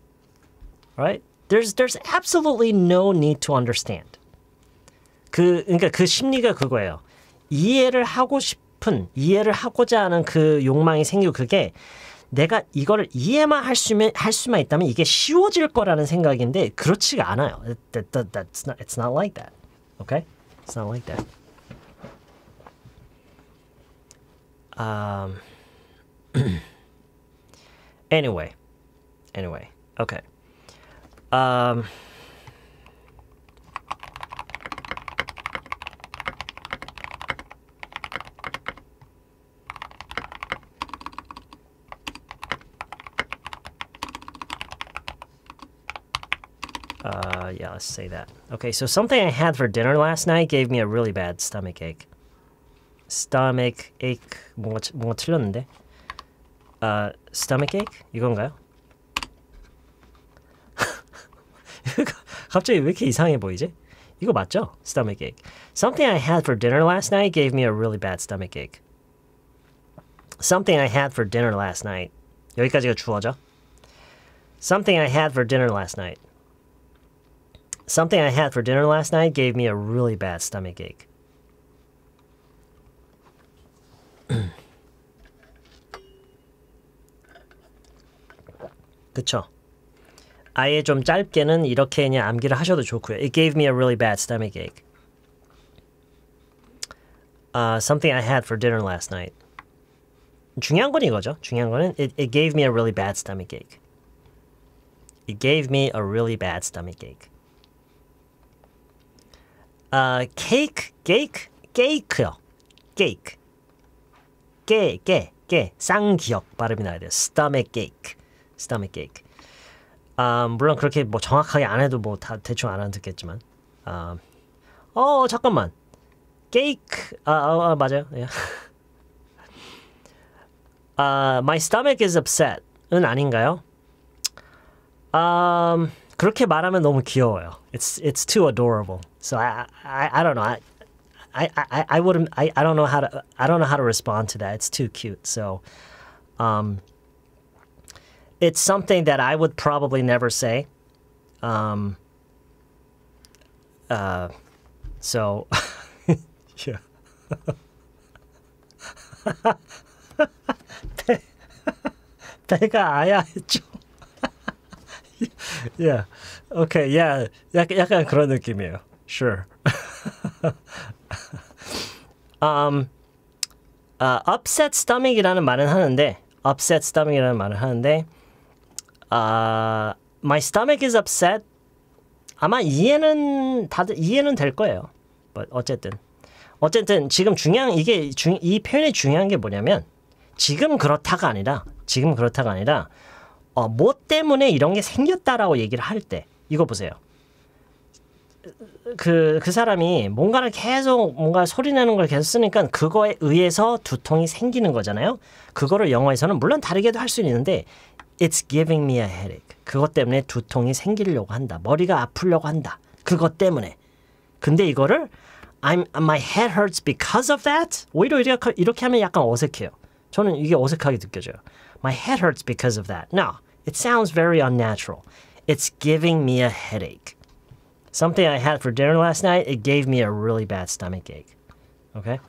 Right? There's there's absolutely no need to understand. 그 그러니까 그 심리가 그거예요. 이해를 하고 싶은 이해를 하고자 하는 그 욕망이 생기고 그게 내가 이거를 이해만 할 수면 할 수만 있다면 이게 쉬워질 거라는 생각인데 그렇지가 않아요. That, that, that's not, it's not like that. Okay? It's not like that. Um. anyway, anyway, okay. Um. Uh, yeah, let's say that. Okay, so something I had for dinner last night gave me a really bad stomach ache Stomach ache 뭔가 뭔가 틀렸는데. Uh, stomach ache 이건가요? 갑자기 왜 이렇게 이상해 보이지? 이거 맞죠? Stomach ache. Something I had for dinner last night gave me a really bad stomach ache. Something I had for dinner last night. 여기까지가 주어죠. Something I had for dinner last night. Something I had for dinner last night gave me a really bad stomach ache. 그쵸? 아예 좀 짧게는 이렇게 그냥 암기를 하셔도 좋고요. It gave me a really bad stomach ache. Uh, something I had for dinner last night. 중요한 건 이거죠. 중요한 거는 it, it gave me a really bad stomach ache. It gave me a really bad stomach ache. 아, 케이크, 케이크, 케이크요. 케이크. 깨, 깨, 깨. 쌍기역 발음이 나야 돼요. stomach ache. stomach ache. 아, 물론 그렇게 뭐 정확하게 안 해도 뭐 다 대충 알아듣겠지만. 아, 어, 잠깐만. 케이크. 아, 아, 아 맞아요. 예. 아, my stomach is upset은 아닌가요? 음, 그렇게 말하면 너무 귀여워요. It's it's too adorable. So I I, I don't know. I, I, I, I wouldn't I, I don't know how to I don't know how to respond to that. It's too cute. So um it's something that I would probably never say. Um uh so yeah. 배가 아야했죠. yeah. Okay. Yeah. 약간, 약간 그런 느낌이에요. Sure. um, uh, upset stomach이라는 말은 하는데, upset stomach이라는 말을 하는데, uh, my stomach is upset. 아마 이해는 다들 이해는 될 거예요. 어쨌든, 어쨌든 지금 중요한 이게 중, 이 표현이 중요한 게 뭐냐면 지금 그렇다가 아니라 지금 그렇다가 아니라 어, 뭐 때문에 이런 게 생겼다라고 얘기를 할 때 이거 보세요. 그, 그 사람이 뭔가를 계속 뭔가 소리 내는 걸 계속 쓰니까 그거에 의해서 두통이 생기는 거잖아요. 그거를 영어에서는 물론 다르게도 할수 있는데 It's giving me a headache. 그것 때문에 두통이 생기려고 한다. 머리가 아프려고 한다. 그것 때문에. 근데 이거를 I'm my head hurts because of that. 오히려 이렇게, 이렇게 하면 약간 어색해요. 저는 이게 어색하게 느껴져요. My head hurts because of that. No, it sounds very unnatural. It's giving me a headache. Something I had for dinner last night, it gave me a really bad stomach ache. Okay?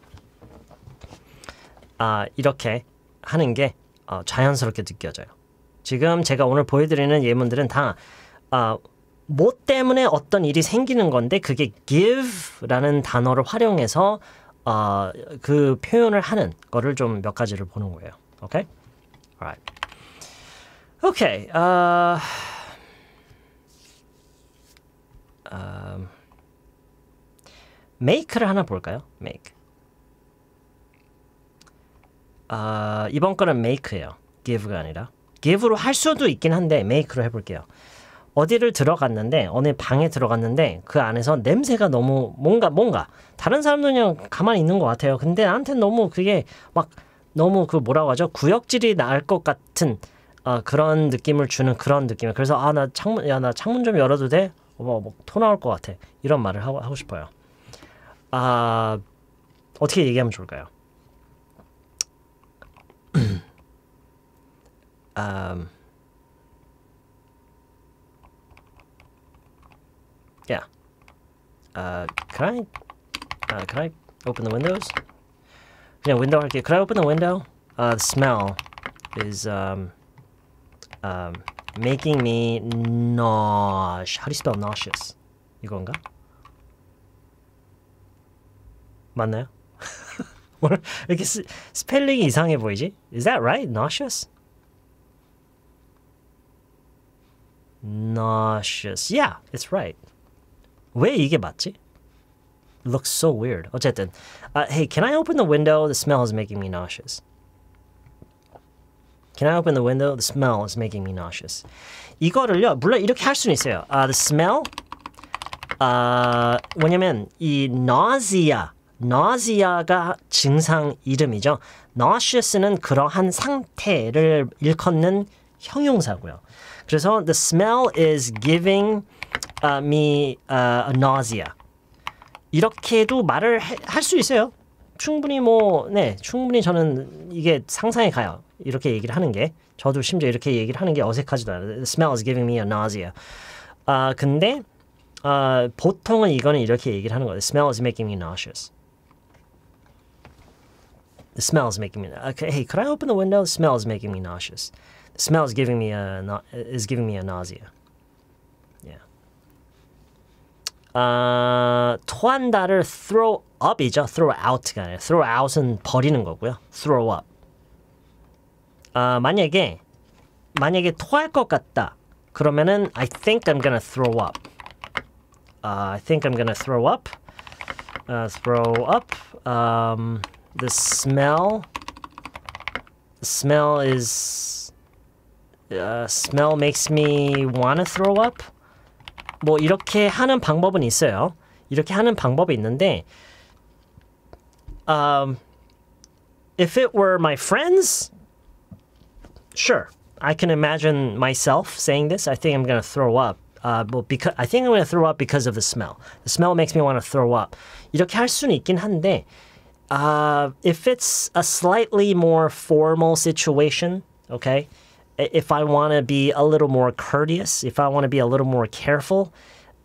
아, 이렇게 하는 게 어, 자연스럽게 느껴져요. 지금 제가 오늘 보여드리는 예문들은 다 어, 뭐 때문에 어떤 일이 생기는 건데 그게 give라는 단어를 활용해서 어, 그 표현을 하는 거를 좀 몇 가지를 보는 거예요. 오케이? Alright. Okay. Uh, um, make를 하나 볼까요? make. 아, 이번 거는 make예요. give가 아니라. give로 할 수도 있긴 한데 make로 해볼게요. 어디를 들어갔는데 어느 방에 들어갔는데 그 안에서 냄새가 너무 뭔가 뭔가 다른 사람들은 그냥 가만히 있는 것 같아요. 근데 나한테 너무 그게 막 너무 그 뭐라고 하죠? 구역질이 날 것 같은 어, 그런 느낌을 주는 그런 느낌. 그래서 아 나 창문 야 나 창문 좀 열어도 돼? 뭐토 나올 것 같아. 이런 말을 하고 하고 싶어요. 아 어떻게 얘기하면 좋을까요? um, yeah. Uh, can I Uh, can I open the windows? Yeah, window 할게요. Could I open the window? Uh, the smell is um, um, making me nauseous. How do you spell nauseous? 이건가? 맞나요? 뭘 이렇게 스, 스펠링이 이상해 보이지? Is that right? Nauseous? Nauseous. Yeah, it's right. 왜 이게 맞지? Looks so weird. 어쨌든, uh, hey, can I open the window? The smell is making me nauseous. Can I open the window? The smell is making me nauseous. 이거를요, 물론 이렇게 할 수는 있어요. Uh, the smell, uh, 뭐냐면 이 nausea, nausea가 증상 이름이죠. nauseous는 그러한 상태를 일컫는 형용사고요. 그래서 the smell is giving uh, me uh, a nausea. 이렇게도 말을 할 수 있어요. 충분히 뭐, 네, 충분히 저는 이게 상상이 가요. 이렇게 얘기를 하는 게. 저도 심지어 이렇게 얘기를 하는 게 어색하지도 않아요. The smell is giving me a nausea. 아, 근데, 아, 보통은 이거는 이렇게 얘기를 하는 거예요. The smell is making me nauseous. The smell is making me. Okay, hey, could I open the window? The smell is making me nauseous. The smell is giving me a is giving me a nausea. Yeah. 아, 토한다를 throw up이죠. throw out가 아니라 throw out은 버리는 거고요. throw up. 아, 만약에 만약에 토할 것 같다. 그러면은 I think I'm gonna throw up. Uh, I think I'm gonna throw up. Uh, throw up. Um, the smell. The smell is. Uh, smell makes me wanna throw up. 뭐 이렇게 하는 방법은 있어요. 이렇게 하는 방법이 있는데, um, if it were my friends, sure, I can imagine myself saying this. I think I'm gonna throw up. Uh, well, because I think I'm gonna throw up because of the smell. The smell makes me want to throw up. 이렇게 할 수는 있긴 한데, uh, if it's a slightly more formal situation, okay, if I want to be a little more courteous, if I want to be a little more careful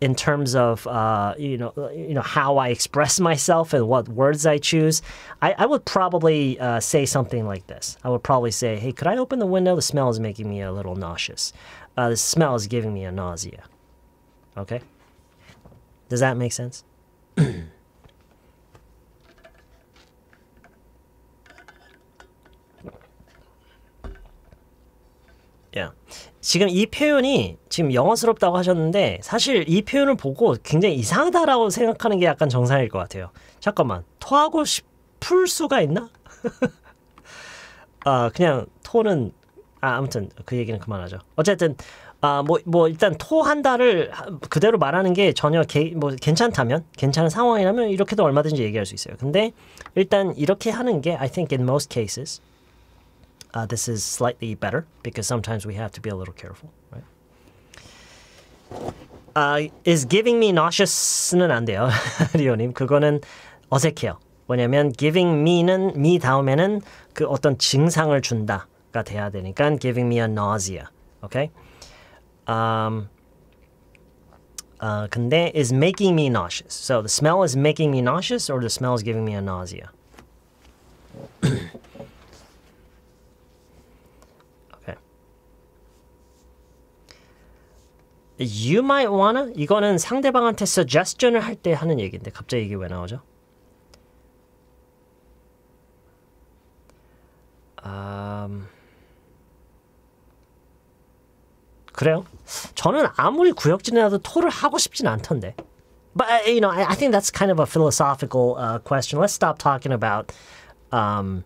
in terms of uh, you know you know how I express myself and what words I choose, I, I would probably uh, say something like this. I would probably say, "Hey, could I open the window? The smell is making me a little nauseous. Uh, the smell is giving me a nausea." Okay. Does that make sense? Yeah. 지금 이 표현이 지금 영어스럽다고 하셨는데 사실 이 표현을 보고 굉장히 이상하다라고 생각하는 게 약간 정상일 것 같아요. 잠깐만 토하고 싶을 수가 있나? 아 그냥 토는 아 아무튼 그 얘기는 그만하죠. 어쨌든 아뭐뭐 뭐 일단 토한다를 그대로 말하는 게 전혀 개, 뭐 괜찮다면 괜찮은 상황이라면 이렇게도 얼마든지 얘기할 수 있어요. 근데 일단 이렇게 하는 게 I think in most cases uh, this is slightly better because sometimes we have to be a little careful, right? Uh, is giving me nauseous는 안 돼요, 리오님. 그거는 어색해요. 뭐냐면 giving me는 me 다음에는 그 어떤 증상을 준다가 돼야 되니까 giving me a nausea, okay? Um, uh, 근데 is making me nauseous. So the smell is making me nauseous, or the smell is giving me a nausea. You might wanna 이거는 상대방한테 suggestion을 할 때 하는 얘기인데 갑자기 이게 왜 나오죠? 음... 그래요? 저는 아무리 구역질이라도 토를 하고 싶진 않던데. But you know, I, I think that's kind of a philosophical uh, question. Let's stop talking about um,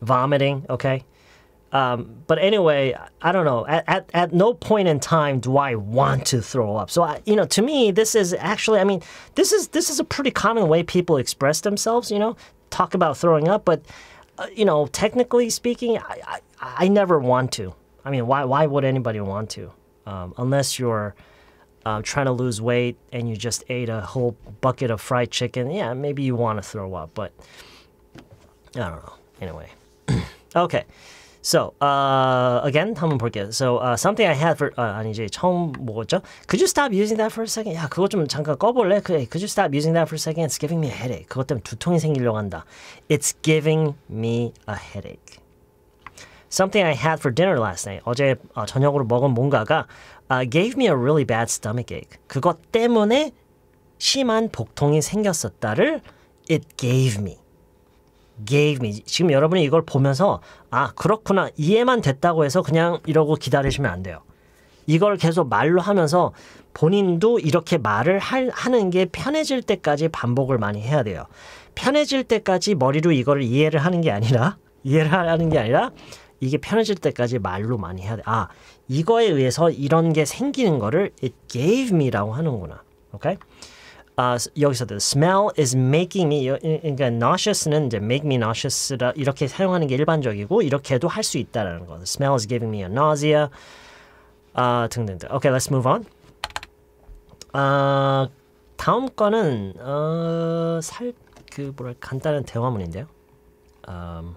vomiting, okay? Um, but anyway, I don't know. At, at, at no point in time do I want to throw up. So I, you know, to me, this is actually. I mean, this is this is a pretty common way people express themselves. You know, talk about throwing up, but uh, you know, technically speaking, I, I, I never want to. I mean, why why would anybody want to? Um, unless you're uh, trying to lose weight and you just ate a whole bucket of fried chicken. Yeah, maybe you want to throw up, but I don't know. Anyway, okay. So, uh, again, 한번 볼게요. So, uh, something I had for, uh, 아니지, 처음 먹었죠? Could you stop using that for a second? 야, 그거 좀 잠깐 꺼볼래? 그래, could you stop using that for a second? It's giving me a headache. 그것 때문에 두통이 생기려고 한다. It's giving me a headache. Something I had for dinner last night. 어제 어, 저녁으로 먹은 뭔가가 uh, gave me a really bad stomach ache. 그것 때문에 심한 복통이 생겼었다를 it gave me. Gave me. 지금 여러분이 이걸 보면서 아 그렇구나 이해만 됐다고 해서 그냥 이러고 기다리시면 안 돼요. 이걸 계속 말로 하면서 본인도 이렇게 말을 할, 하는 게 편해질 때까지 반복을 많이 해야 돼요. 편해질 때까지 머리로 이거를 이해를 하는 게 아니라 이해를 하는 게 아니라 이게 편해질 때까지 말로 많이 해야 돼. 아 이거에 의해서 이런 게 생기는 거를 it gave me라고 하는구나. 오케이? 아, 여기서 the smell is making me 그러니까 nauseous는 이제 make me nauseous 이렇게 사용하는 게 일반적이고 이렇게도 할 수 있다라는 거. Smell is giving me a nausea. 아, 등등등. Okay, let's move on. 아, 다음 거는 어, 살그 뭐랄 간단한 대화문인데요. Um,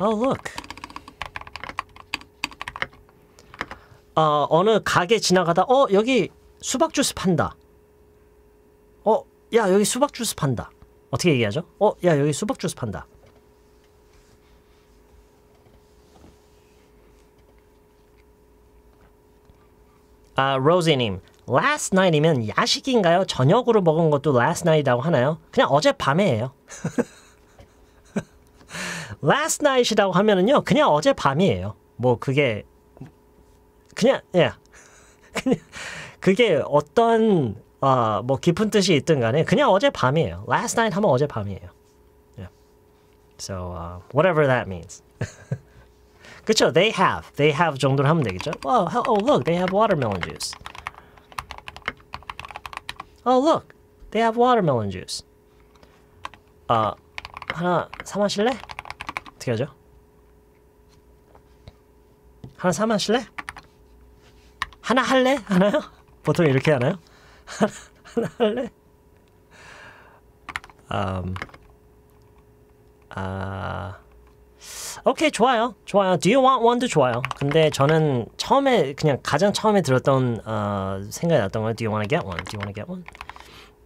oh, look. 어, 어느 가게 지나가다 어 여기 수박 주스 판다. 어, 야 여기 수박 주스 판다. 어떻게 얘기하죠? 어, 야 여기 수박 주스 판다. 아, 로지님, last night이면 야식인가요? 저녁으로 먹은 것도 last night이라고 하나요? 그냥 어젯밤에예요. last night이라고 하면은요, 그냥 어젯밤이에요. 뭐 그게 그냥 야 그냥 그게 어떤 어, 뭐 깊은 뜻이 있든 간에 그냥 어제 밤이에요. Last night 하면 어제 밤이에요. Yeah. So uh, whatever that means. 그쵸? They have. They have 정도로 하면 되겠죠? Oh, oh, look, they have watermelon juice. Oh, look, they have watermelon juice. 어, 하나 사 마실래? 어떻게 하죠? 하나 사 마실래? 하나 할래? 하나요? 보통 이렇게 하나요? 하나, 하나 할래? 음, 아, 오케이 좋아요, 좋아요. Do you want one도 좋아요. 근데 저는 처음에 그냥 가장 처음에 들었던 어, 생각이 났던 건 Do you want to get one? Do you want to get one?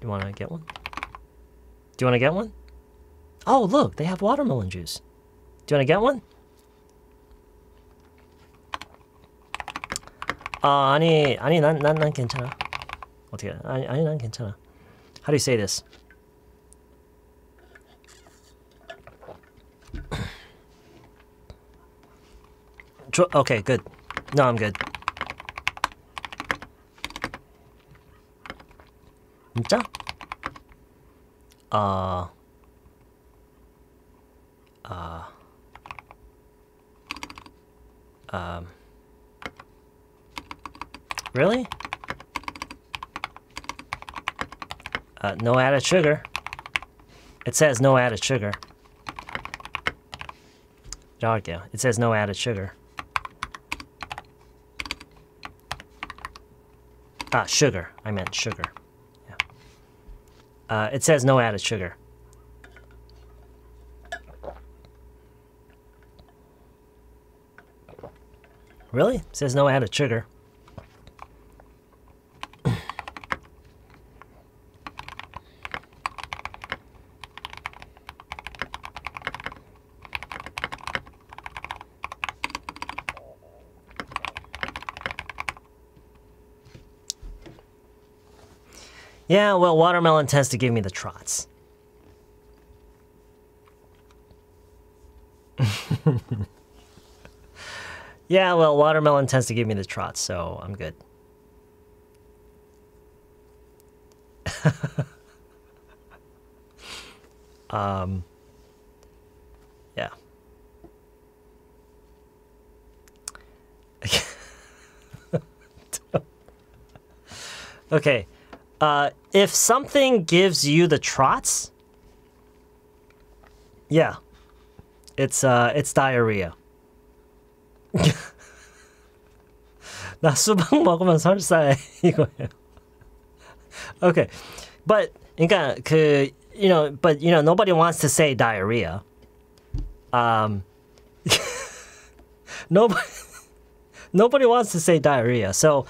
Do you want to get one? Do you want to get one? Oh, look, they have watermelon juice. Do you want to get one? 아 아니 아니 난 난 난 괜찮아 어떻게 아니 아니 난 괜찮아 How do you say this? okay, good. No, I'm good. 진짜? 아, 아, 아. Really? Uh, no added sugar. It says no added sugar. It says no added sugar. Ah, sugar. I meant sugar. Yeah. Uh, it says no added sugar. Really? It says no added sugar. Yeah, well, watermelon tends to give me the trots. yeah, well, watermelon tends to give me the trots, so I'm good. um, yeah. okay. Uh, if something gives you the trots, yeah, it's uh, it's diarrhea. 나 수박 먹으면 설사해 이거예요. Okay, but 그러니까 그 you know, but you know, nobody wants to say diarrhea. Um, nobody, nobody wants to say diarrhea. So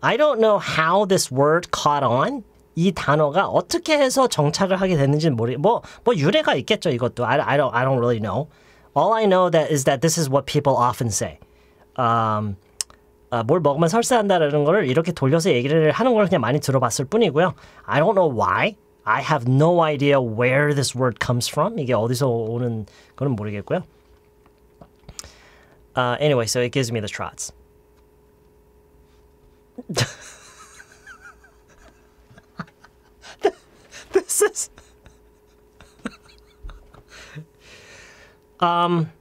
I don't know how this word caught on. 이 단어가 어떻게 해서 정착을 하게 됐는지는 모르. 뭐뭐 뭐 유래가 있겠죠 이것도. I, I don't I don't really know. All I know that is that this is what people often say. Um, 아, 뭘 먹으면 설사한다라는 거를 이렇게 돌려서 얘기를 하는 걸 그냥 많이 들어봤을 뿐이고요. I don't know why. I have no idea where this word comes from. 이게 어디서 오는 거는 모르겠고요. Uh, anyway, so it gives me the trots. this is um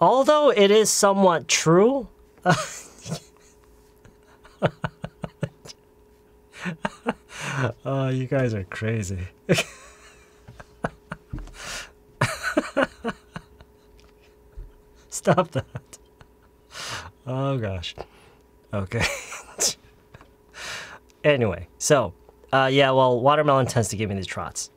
although it is somewhat true oh you guys are crazy. Stop that. Oh gosh. Okay anyway so uh, yeah well watermelon tends to give me the trots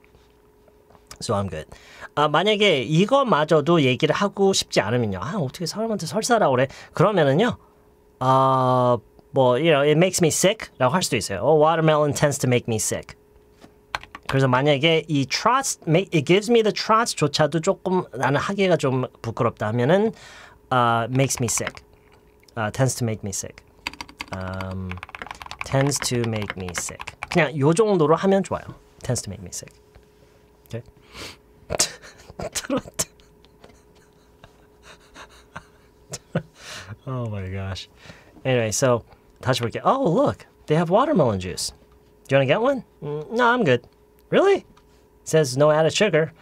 so I'm good. 아, 만약에 이거마저도 얘기를 하고 싶지 않으면요. 아, 어떻게 사람한테 설사라고 그래? 그러면은요. 아, 뭐, you know, it makes me sick라고 할 수도 있어요. Oh, watermelon tends to make me sick. 그래서 만약에 이 trots, it gives me the trots조차도 조금 나는 하기가 좀 부끄럽다 하면은 uh, makes me sick. Uh, tends to make me sick. Um, tends to make me sick. 그냥 요 정도로 하면 좋아요. tends to make me sick. Okay. 트로트. oh my gosh. Anyway, so 다시 볼게요. Oh, look. They have watermelon juice. Do you want to get one? Mm, no, I'm good. Really? It says no added sugar.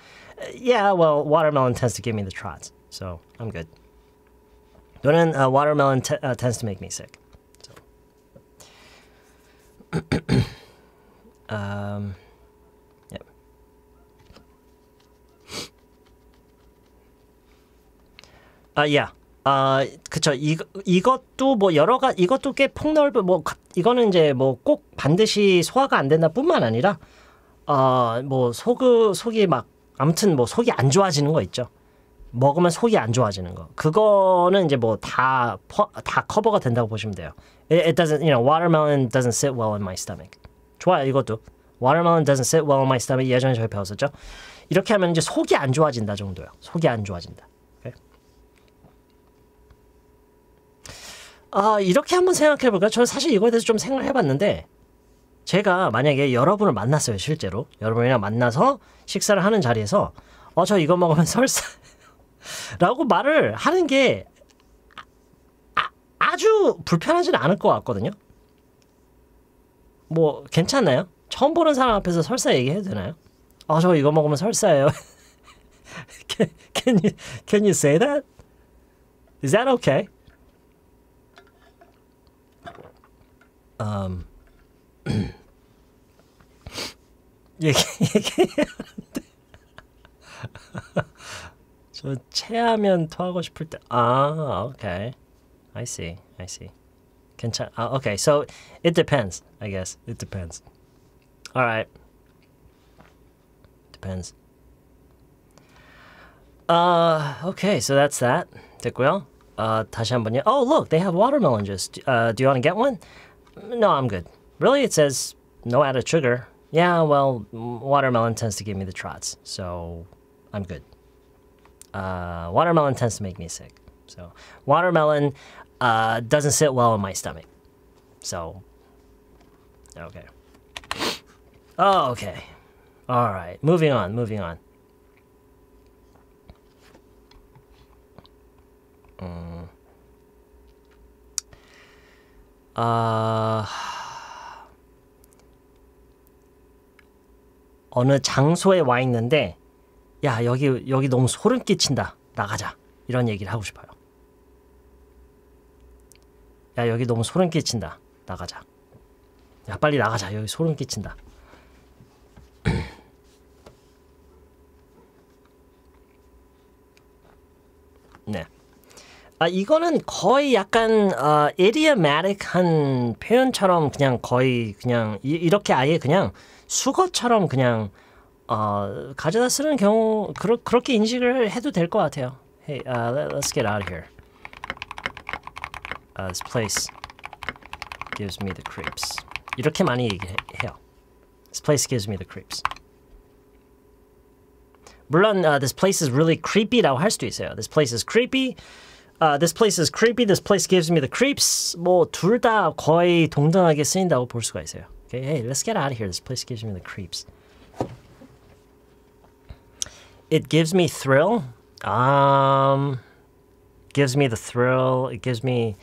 Uh, yeah, well, watermelon tends to give me the trots, so I'm good. Then uh, watermelon t- uh, tends to make me sick. Um, yep. 아, 야. 아, 그쵸. 이 이것도 뭐 여러 가 이것도 꽤 폭넓은 뭐 이거는 이제 뭐 꼭 반드시 소화가 안 된다 뿐만 아니라 어, 뭐 속, 속이 막 아무튼 뭐 속이 안 좋아지는 거 있죠. 먹으면 속이 안 좋아지는 거. 그거는 이제 뭐 다 다 커버가 된다고 보시면 돼요. It, it doesn't, you know, watermelon doesn't sit well in my stomach. 좋아요, 이것도. Watermelon doesn't sit well in my stomach. 예전에 저희 배웠었죠. 이렇게 하면 이제 속이 안 좋아진다 정도요. 속이 안 좋아진다. 아, 이렇게 한번 생각해 볼까요? 저는 사실 이거에 대해서 좀 생각을 해봤는데, 제가 만약에 여러분을 만났어요, 실제로. 여러분이랑 만나서 식사를 하는 자리에서, 어, 저 이거 먹으면 설사. 라고 말을 하는 게 아, 아주 불편하지는 않을 것 같거든요. 뭐, 괜찮나요? 처음 보는 사람 앞에서 설사 얘기해도 되나요? 어, 저 이거 먹으면 설사예요. can, can, you, can you say that? Is that okay? um, 얘기 얘기하는데 저 체하면 토하고 싶을 때 아, okay. I see. I see. 괜찮 아, okay. So it depends, I guess. It depends. All right. Depends. Uh, okay. So that's that. 됐고요. 어, 다시 한번요. Oh, look, they have watermelon juice. Uh, do you want to get one? No, I'm good. Really? It says no added sugar. Yeah, well, watermelon tends to give me the trots, so I'm good. Uh, watermelon tends to make me sick. So, watermelon uh, doesn't sit well in my stomach. So, okay. Oh, okay. All right. Moving on, moving on. Um, 아 어느 장소에 와 있는데 야 여기 여기 너무 소름 끼친다 나가자 이런 얘기를 하고 싶어요. 야 여기 너무 소름 끼친다 나가자. 야 빨리 나가자 여기 소름 끼친다. 네. 아 이거는 거의 약간 어, idiomatic한 표현처럼 그냥 거의 그냥 이, 렇게 아예 그냥 수거처럼 그냥 어, 가져다 쓰는 경우 그러, 그렇게 인식을 해도 될 것 같아요. Hey, uh, let, let's get out of here. Uh, this place gives me the creeps. 이렇게 많이 얘기해요. This place gives me the creeps. 물론 uh, this place is really creepy라고 할 수도 있어요. This place is creepy. Uh, this place is creepy. This place gives me the creeps. 뭐 둘 다 거의 동등하게 쓰인다고 볼 수가 있어요. Okay, hey, let's get out of here. This place gives me the creeps. It gives me thrill. Um, gives me the thrill. It gives me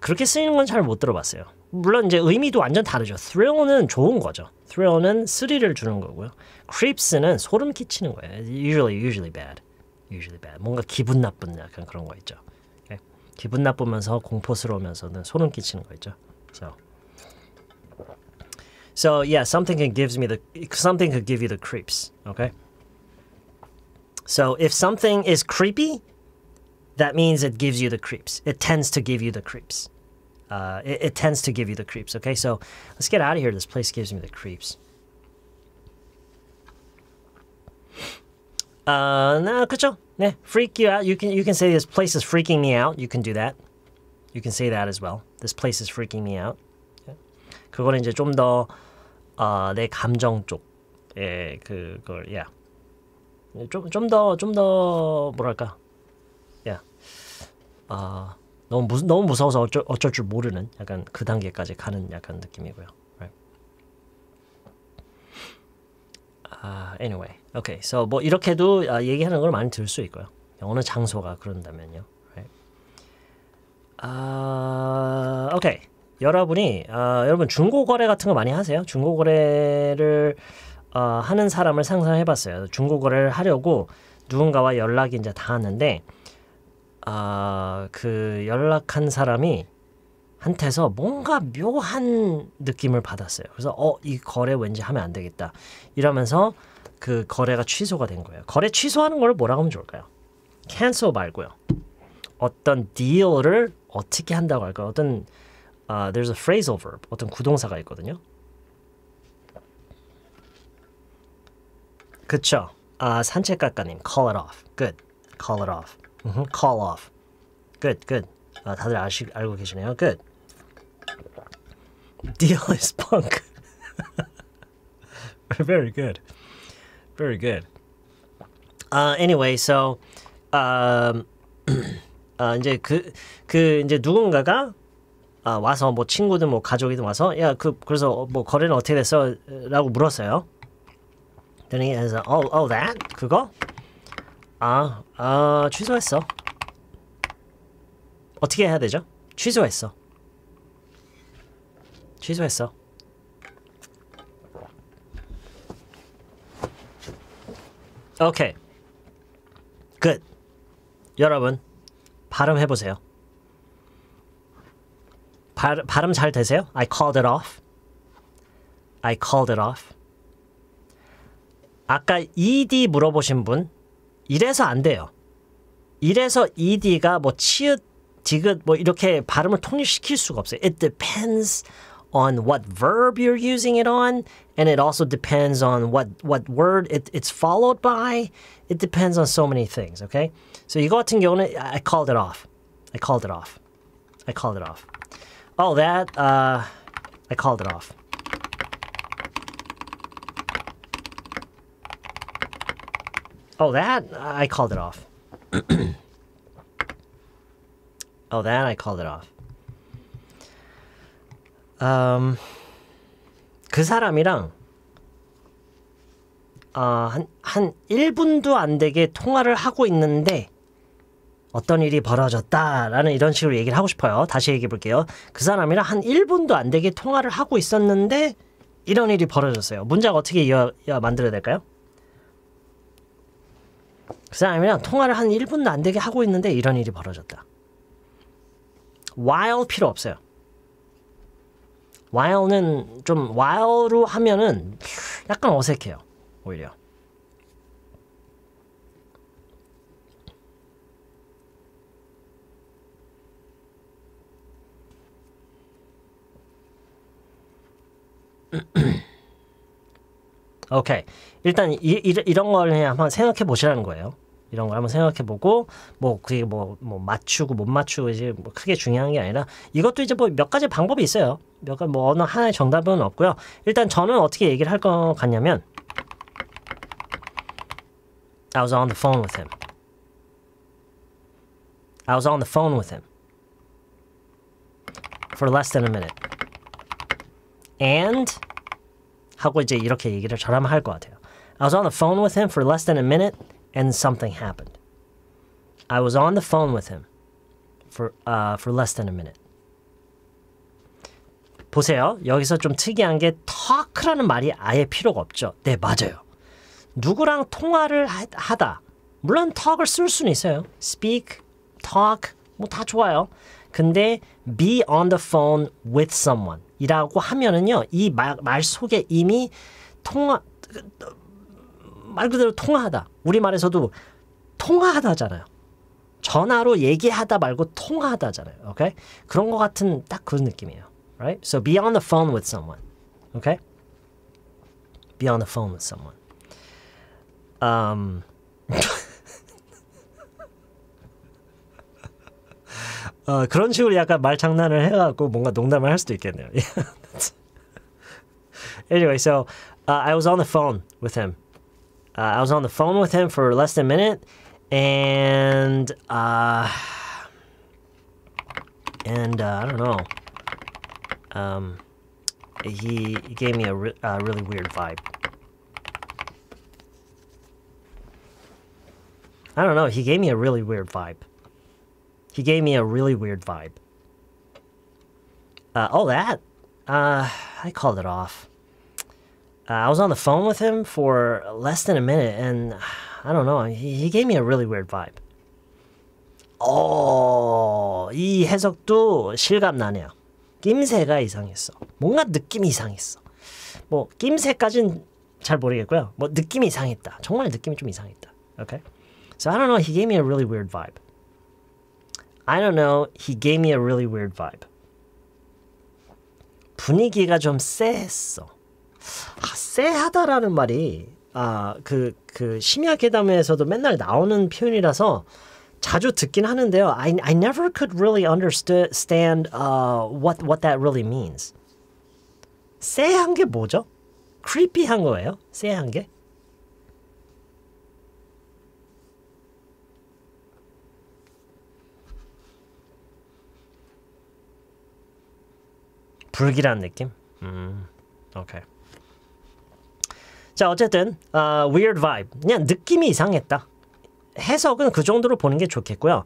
그렇게 쓰이는 건 잘 못 들어봤어요. 물론 이제 의미도 완전 다르죠. thrill는 좋은 거죠. thrill는 스릴을 주는 거고요. creeps는 소름 끼치는 거예요. usually usually bad. usually bad. 뭔가 기분 나쁜 약간 그런 거 있죠. 기분 나쁘면서 공포스러우면서는 소름 끼치는 거 있죠. So So yeah, something can gives me the something could give you the creeps. Okay. So if something is creepy, that means it gives you the creeps. It tends to give you the creeps. Uh, it, it tends to give you the creeps. Okay, so let's get out of here. This place gives me the creeps. Uh, no, 그쵸? 네, freak you out. You can you can say this place is freaking me out. You can do that. You can say that as well. This place is freaking me out. 그거는 이제 좀더 어, 내 감정 쪽에 그걸 야. 좀좀 더 좀 더 뭐랄까? 야. 아, 너무 무 너무 무서워서 어쩔 어쩔 줄 모르는 약간 그 단계까지 가는 약간 느낌이고요. 아, anyway. Okay. So 뭐 이렇게도 아, 얘기하는 걸 많이 들을 수 있고요. 어느 장소가 그런다면요. Right? 아, 오케이. Okay. 여러분이 어, 여러분 중고 거래 같은 거 많이 하세요? 중고 거래를 어, 하는 사람을 상상해봤어요. 중고 거래를 하려고 누군가와 연락이 이제 닿았는데 어, 그 연락한 사람이 한테서 뭔가 묘한 느낌을 받았어요. 그래서 어 이 거래 왠지 하면 안 되겠다 이러면서 그 거래가 취소가 된 거예요. 거래 취소하는 걸 뭐라고 하면 좋을까요? cancel 말고요. 어떤 딜을 어떻게 한다고 할까요? 어떤 uh, there's a phrasal verb. 어떤 구동사가 있거든요. 그쵸? 아, 산책가까님, call it off. Good. call it off. Uh-huh. call off. Good, good. 아, 다들 아시, 알고 계시네요. Good. Deal is punk. Very good. Very good. Uh, anyway, so um, 아, 이제 그, 그 이제 누군가가 아, 와서 뭐 친구든 뭐 가족이든 와서 야 그 그래서 뭐 거래는 어떻게 됐어?라고 물었어요. 해서 oh oh that 그거 아, 아 취소했어. 어떻게 해야 되죠? 취소했어. 취소했어. 오케이. 끝. 여러분 발음해 보세요. 발, 발음 잘 되세요? I called it off. I called it off. 아까 ed 물어보신 분 이래서 안 돼요. 이래서 ed가 뭐 치읓, 디귿 뭐 이렇게 발음을 통일시킬 수가 없어요. It depends on what verb you're using it on, and it also depends on what what word it, it's followed by. It depends on so many things. Okay, so 이거 같은 경우는 I called it off. I called it off. I called it off. Oh, that, uh, I called it off. Oh, that, I called it off. oh, that, I called it off. Um, 그 사람이랑 어, 한, 한 1분도 안 되게 통화를 하고 있는데 어떤 일이 벌어졌다라는 이런 식으로 얘기를 하고 싶어요. 다시 얘기해 볼게요. 그 사람이랑 한 1분도 안 되게 통화를 하고 있었는데 이런 일이 벌어졌어요. 문자가 어떻게 이어, 이어 만들어야 될까요? 그 사람이랑 통화를 한 1분도 안 되게 하고 있는데 이런 일이 벌어졌다. while 필요 없어요. while는 좀 while로 하면은 약간 어색해요. 오히려. 오케이. 일단 이, 이, 이런 걸 그냥 한번 생각해 보시라는 거예요. 이런 걸 한번 생각해 보고 뭐 그게 뭐, 뭐 맞추고 못 맞추고 이제 뭐 크게 중요한 게 아니라 이것도 이제 뭐 몇 가지 방법이 있어요. 몇 가지 뭐 어느 하나의 정답은 없고요. 일단 저는 어떻게 얘기를 할 것 같냐면 I was on the phone with him. I was on the phone with him for less than a minute. And 하고 이제 이렇게 얘기를 저라면 할 것 같아요. I was on the phone with him for less than a minute and something happened. I was on the phone with him for uh, for less than a minute. 보세요. 여기서 좀 특이한 게 talk라는 말이 아예 필요가 없죠. 네, 맞아요. 누구랑 통화를 하, 하다. 물론 talk을 쓸 수는 있어요. speak, talk 뭐 다 좋아요. 근데 be on the phone with someone 이라고 하면은요. 이 말 속에 이미 통화 말 그대로 통화하다. 우리말에서도 통화하다잖아요. 전화로 얘기하다 말고 통화하다잖아요. 오케이? 그런 것 같은 딱그 느낌이에요. Right? So be on the phone with someone. Okay? Be on the phone with someone. Um 어, 그런 식으로 약간 말 장난을 해갖고 뭔가 농담을 할 수도 있겠네요. anyway, so uh, I was on the phone with him. Uh, I was on the phone with him for less than a minute, and uh, and uh, I don't know. Um, he, gave me a re- really weird vibe. I don't know. He gave me a really weird vibe. He gave me a really weird vibe. Uh, oh, that. Uh, I called it off. Uh, I was on the phone with him for less than a minute, and I don't know. He, he gave me a really weird vibe. 어, 이 해석도 실감 나네요. 낌새가 이상했어. 뭔가 느낌이 이상했어. 뭐 낌새까진 잘 모르겠고요. 뭐 느낌이 이상했다. 정말 느낌이 좀 이상했다. Okay? So I don't know. He gave me a really weird vibe. I don't know. He gave me a really weird vibe. 분위기가 좀 쎄했어. 아, 쎄하다라는 말이 아, 그, 그 심야 괴담에서도 맨날 나오는 표현이라서 자주 듣긴 하는데요. I, I never could really understand uh, what, what that really means. 쎄한 게 뭐죠? creepy한 거예요? 쎄한 게? 불길한 느낌? 음, 오케이. 자, 어쨌든 uh, weird vibe. 그냥 느낌이 이상했다. 해석은 그 정도로 보는 게 좋겠고요.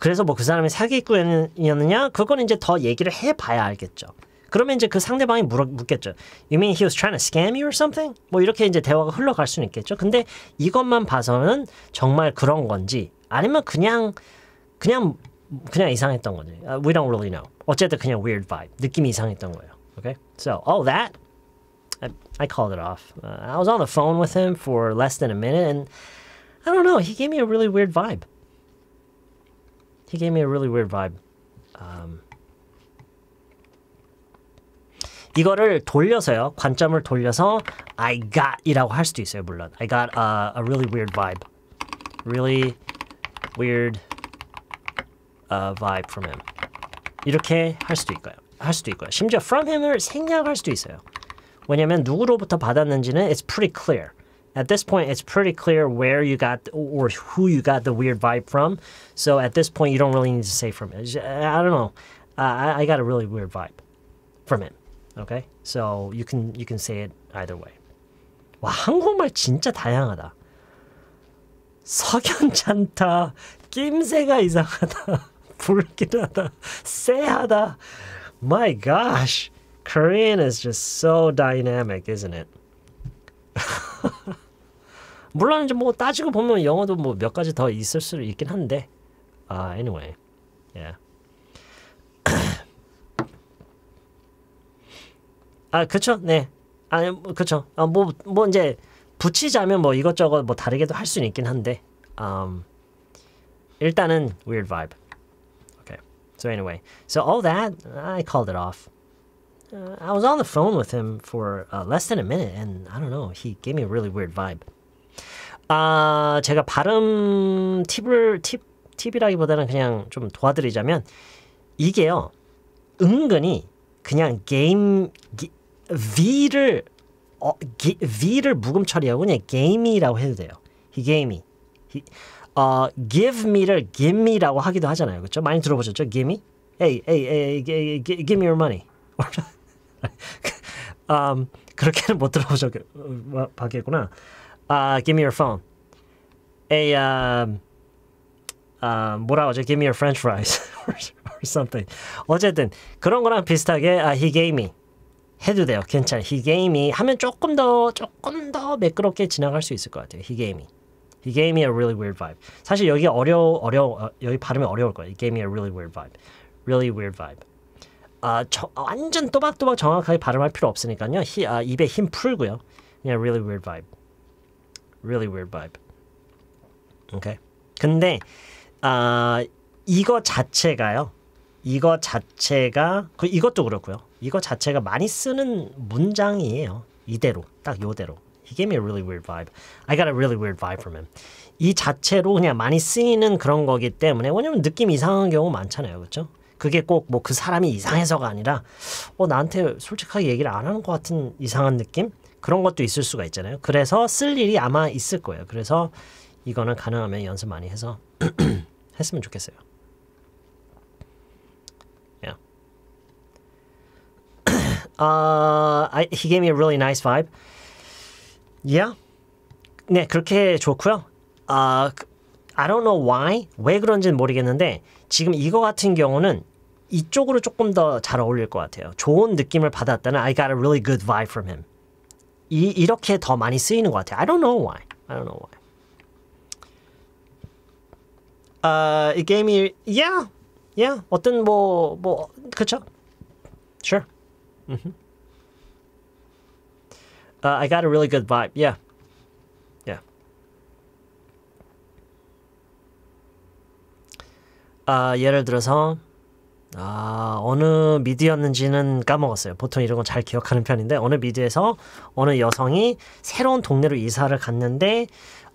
그래서 뭐 그 사람이 사기꾼이었느냐? 그건 이제 더 얘기를 해봐야 알겠죠. 그러면 이제 그 상대방이 물어, 묻겠죠. You mean he was trying to scam you or something? 뭐 이렇게 이제 대화가 흘러갈 수는 있겠죠. 근데 이것만 봐서는 정말 그런 건지 아니면 그냥 그냥 그냥 이상했던 거지. Uh, we don't really know. 어쨌든 그냥 weird vibe. 느낌이 이상했던 거예요. Okay? So, oh, that I, I called it off. Uh, I was on the phone with him for less than a minute and I don't know. He gave me a really weird vibe. He gave me a really weird vibe. Um, 이거를 돌려서요. 관점을 돌려서 I got이라고 할 수도 있어요. 물론 I got a, a really weird vibe. Really weird uh, vibe from him. 이렇게 할 수도 있고요. 할 수도 있고요. 심지어 from him을 생략할 수도 있어요. 왜냐면 누구로부터 받았는지는 it's pretty clear. At this point, it's pretty clear where you got or who you got the weird vibe from. So at this point, you don't really need to say from it. I don't know. Uh, I got a really weird vibe from him. Okay, so you can you can say it either way. 와 한국말 진짜 다양하다. 석연찮다, 낌새가 이상하다. 불길하다, 쎄하다. My gosh, Korean is just so dynamic, isn't it? 물론 이제 뭐 따지고 보면 영어도 뭐 몇 가지 더 있을 수 있긴 한데. 아, uh, anyway, yeah. 아, 그쵸, 네. 아, 그쵸. 아, 뭐, 뭐 이제 붙이자면 뭐 이것저것 뭐 다르게도 할 수는 있긴 한데, um, 일단은 weird vibe. So anyway, so all that I called it off. Uh, I was on the phone with him for uh, less than a minute, and I don't know, he gave me a really weird vibe. 아, 제가 발음 팁을 팁 팁이라기보다는 그냥 좀 도와드리자면 이게요 은근히 그냥 게임 기, V를 어, 기, V를 묵음 처리하고 그냥 게임이라고 해도 돼요. Me. He, 어, give me를 give me라고 하기도 하잖아요. 그렇죠? 많이 들어보셨죠? give me? Hey, hey, hey give me your money. Um, 그렇게는 못 들어보셨겠구나. Uh, give me your phone. A um, uh, 뭐라고 하죠? Give me your French fries or, or something. 어쨌든 그런 거랑 비슷하게 uh, he gave me 해도 돼요. 괜찮아. He gave me 하면 조금 더 조금 더 매끄럽게 지나갈 수 있을 것 같아요. He gave me. He gave me a really weird vibe. 사실 여기 어려 어려 어, 여기 발음이 어려울 거예요. He gave me a really weird vibe. Really weird vibe. 아, 저, 완전 또박또박 정확하게 발음할 필요 없으니까요. 히, 아, 입에 힘 풀고요. 그냥 really weird vibe. Really weird vibe. 오케이. 근데 아, 이거 자체가요. 이거 자체가 그 이것도 그렇고요. 이거 자체가 많이 쓰는 문장이에요. 이대로 딱 요대로. He gave me a really weird vibe. I got a really weird vibe from him. 이 자체로 그냥 많이 쓰이는 그런 거기 때문에 왜냐면 느낌 이상한 경우 많잖아요. 그렇죠? 그게 꼭 뭐 그 사람이 이상해서가 아니라 어 나한테 솔직하게 얘기를 안 하는 것 같은 이상한 느낌? 그런 것도 있을 수가 있잖아요. 그래서 쓸 일이 아마 있을 거예요. 그래서 이거는 가능하면 연습 많이 해서 했으면 좋겠어요. Yeah. uh, I, he gave me a really nice vibe. Yeah. 네, 그렇게 좋고요. Uh, I don't know why. 왜 그런지는 모르겠는데 지금 이거 같은 경우는 이쪽으로 조금 더 잘 어울릴 것 같아요. 좋은 느낌을 받았다는 I got a really good vibe from him. 이, 이렇게 더 많이 쓰이는 것 같아요. I don't know why. I don't know why. Uh, it gave me, yeah, yeah. 어떤 뭐, 뭐, 그쵸? Sure. Mm-hmm. Uh, I got a really good vibe. Yeah. Yeah. 아, 예를 들어서 아, 어느 미드였는지는 까먹었어요. 보통 이런 건 잘 기억하는 편인데 어느 미드에서 어느 여성이 새로운 동네로 이사를 갔는데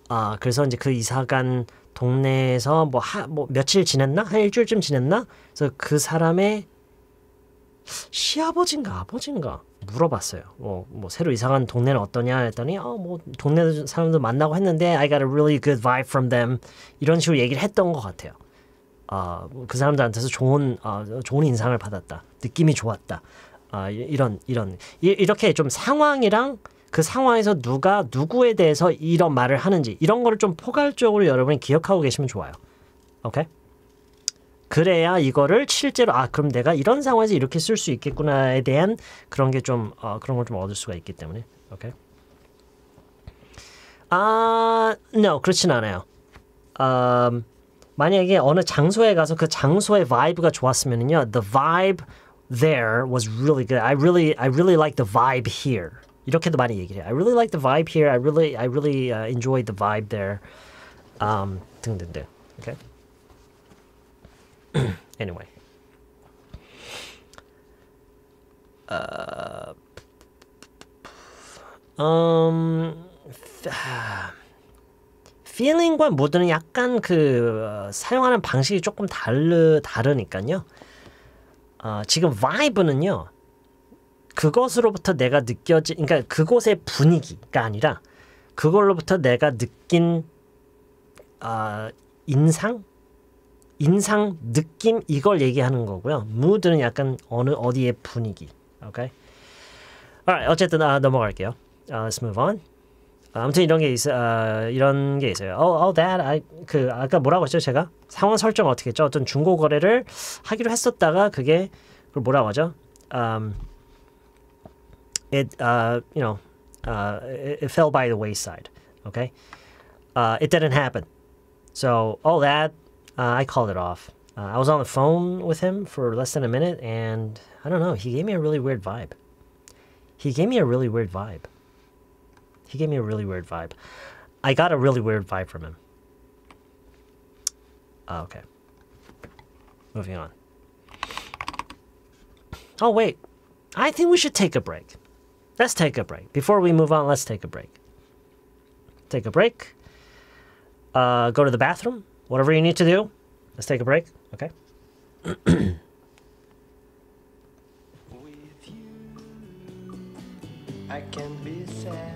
아, 그래서 이제 그 이사 간 동네에서 뭐, 하, 뭐 며칠 지냈나? 한 일주일쯤 지냈나? 그래서 그 사람의 시아버지인가 아버지인가 물어봤어요. 뭐, 뭐 새로 이사간 동네는 어떠냐 했더니 어, 뭐 동네 사람들 만나고 했는데 I got a really good vibe from them 이런 식으로 얘기를 했던 것 같아요. 어, 그 사람들한테서 좋은 어, 좋은 인상을 받았다. 느낌이 좋았다. 어, 이런 이런 이렇게 좀 상황이랑 그 상황에서 누가 누구에 대해서 이런 말을 하는지 이런 거를 좀 포괄적으로 여러분이 기억하고 계시면 좋아요. 오케이? 그래야 이거를 실제로 아 그럼 내가 이런 상황에서 이렇게 쓸 수 있겠구나에 대한 그런 게좀 어, 그런 걸 좀 얻을 수가 있기 때문에 오케이. 아, no 그렇진 않아요. Um, 만약에 어느 장소에 가서 그 장소의 vibe가 좋았으면요, the vibe there was really good. I really, I really like the vibe here. 이렇게도 많이 얘기를 해요. I really like the vibe here. I really, I really uh, enjoyed the vibe there. Um, 등등등. Okay. anyway. Uh, um, Feeling과 mood는 약간 그 어, 사용하는 방식이 조금 다르 다르니까요. 어, 지금 vibe는요. 그것으로부터 내가 느껴진 그러니까 그곳의 분위기가 아니라 그걸로부터 내가 느낀 어, 인상 인상 느낌 이걸 얘기하는 거고요. mood는 약간 어느 어디의 분위기. 오케이. Alright, 어쨌든 아, 넘어갈게요. Uh, let's move on. 아무튼 이런 게 있어 어, 이런 게 있어요. Oh, oh that I 그 아까 뭐라고 했죠 제가 상황 설정 어떻게 했죠? 어떤 중고 거래를 하기로 했었다가 그게 그걸 뭐라고 하죠? Um, it uh, you know uh, it, it fell by the wayside. Okay, uh, it didn't happen. So all that uh, I called it off. Uh, I was on the phone with him for less than a minute, and I don't know. He gave me a really weird vibe. He gave me a really weird vibe. He gave me a really weird vibe. I got a really weird vibe from him. Uh, okay. Moving on. Oh, wait. I think we should take a break. Let's take a break. Before we move on, let's take a break. Take a break. Uh, go to the bathroom. Whatever you need to do. Let's take a break. Okay. I can be sad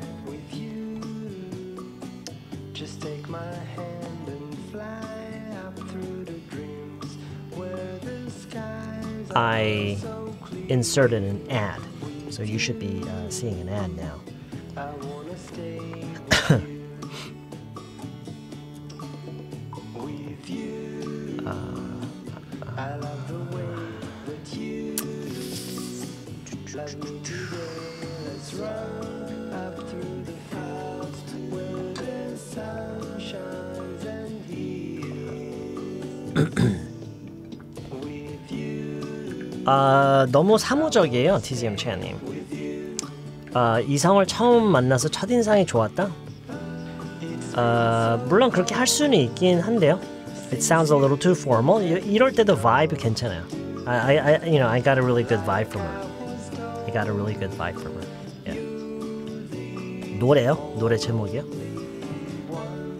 take my hand and fly up through the dreams where the skies I inserted an ad. So you should be uh, seeing an ad now. I wanna 아, 너무 사무적이에요, TGM 채님. 아, 이성을 처음 만나서 첫인상이 좋았다? 아, 물론 그렇게 할 수는 있긴 한데요. It sounds a little too formal. 이- 이럴 때도 vibe 괜찮아요. I, I, you know, I got a really good vibe from her. I got a really good vibe from her. Yeah. 노래요? 노래 제목이요?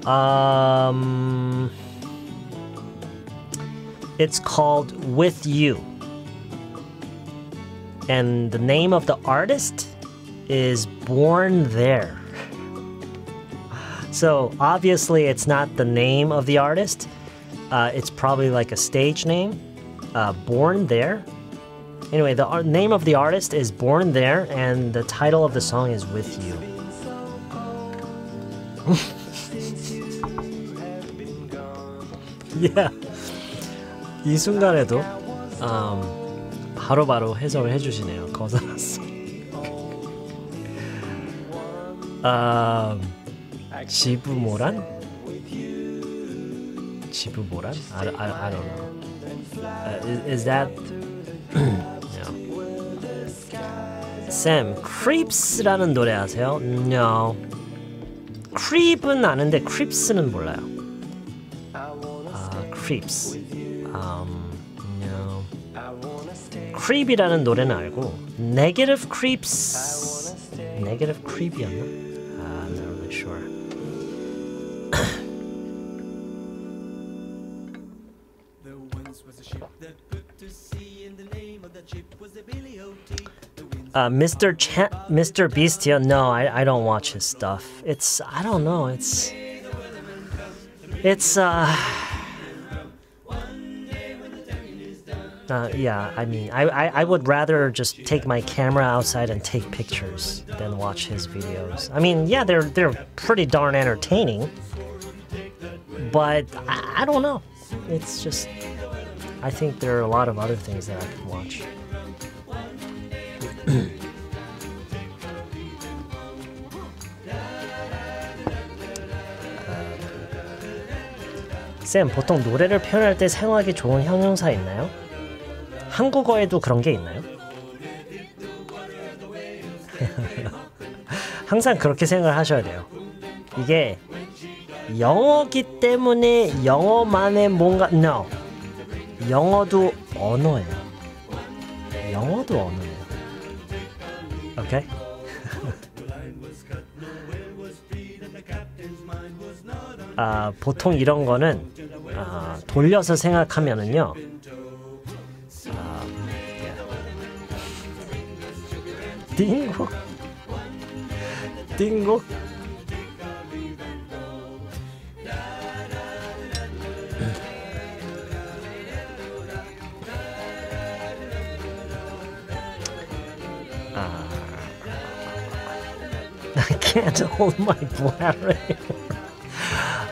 Um, it's called With You. And the name of the artist is Born There. So obviously, it's not the name of the artist. Uh, it's probably like a stage name. Uh, Born There. Anyway, the ar- name of the artist is Born There, and the title of the song is With You. yeah. 이 순간에도 음, 바로바로 해석을 해주시네요. 거절했어. 아, 지부모란? 지부모란? I, I, I don't know. Uh, is, is that? no. Sam, Creeps라는 노래 아세요? No. Creep은 아는데 Creeps는 몰라요. 아, Creeps. Um, Creep이라는 노래는 알고 Negative Creeps Negative Creep이었나? Uh, I'm not really sure. There once was a ship that put to sea, and the name of that ship was the Billy O.T. The winds Uh, Mr. Cha- Mr. Beastia. No, I, I don't watch his stuff. It's I don't know. It's it's uh. Uh, yeah, I mean, I, I, I would rather just take my camera outside and take pictures than watch his videos. I mean, yeah, they're they're pretty darn entertaining, but I, I don't know. It's just, I think there are a lot of other things that I could watch. 쌤, 보통 노래를 표현할 때 사용하기 좋은 형용사 있나요? 한국어에도 그런 게 있나요? 항상 그렇게 생각을 하셔야 돼요. 이게 영어기 때문에 영어만의 뭔가 no. 영어도 언어예요. 영어도 언어예요. 오케이? 아, 보통 이런 거는 아, 돌려서 생각하면은요. 띵곡 띵곡 아, I can't hold my bladder.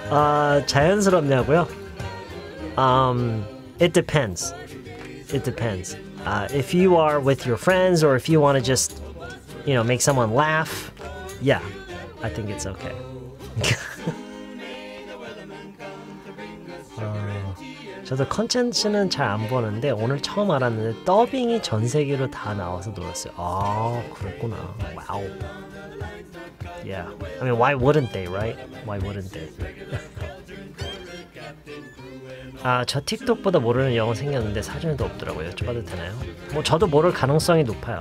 아, 자연스럽냐고요? Um, it depends. It depends. Uh, if you are with your friends or if you want to just, you know, make someone laugh, yeah, I think it's okay. 어, 저도 컨텐츠는 잘 안 보는데 오늘 처음 알았는데 더빙이 전 세계로 다 나와서 놀랐어요. 아, 그랬구나. Wow. Yeah. I mean, why wouldn't they, right? Why wouldn't they? 아, 저 틱톡 보다 모르는 영어 생겼는데 사진에도 없더라고요. 여쭤봐도 되나요? 뭐 저도 모를 가능성이 높아요.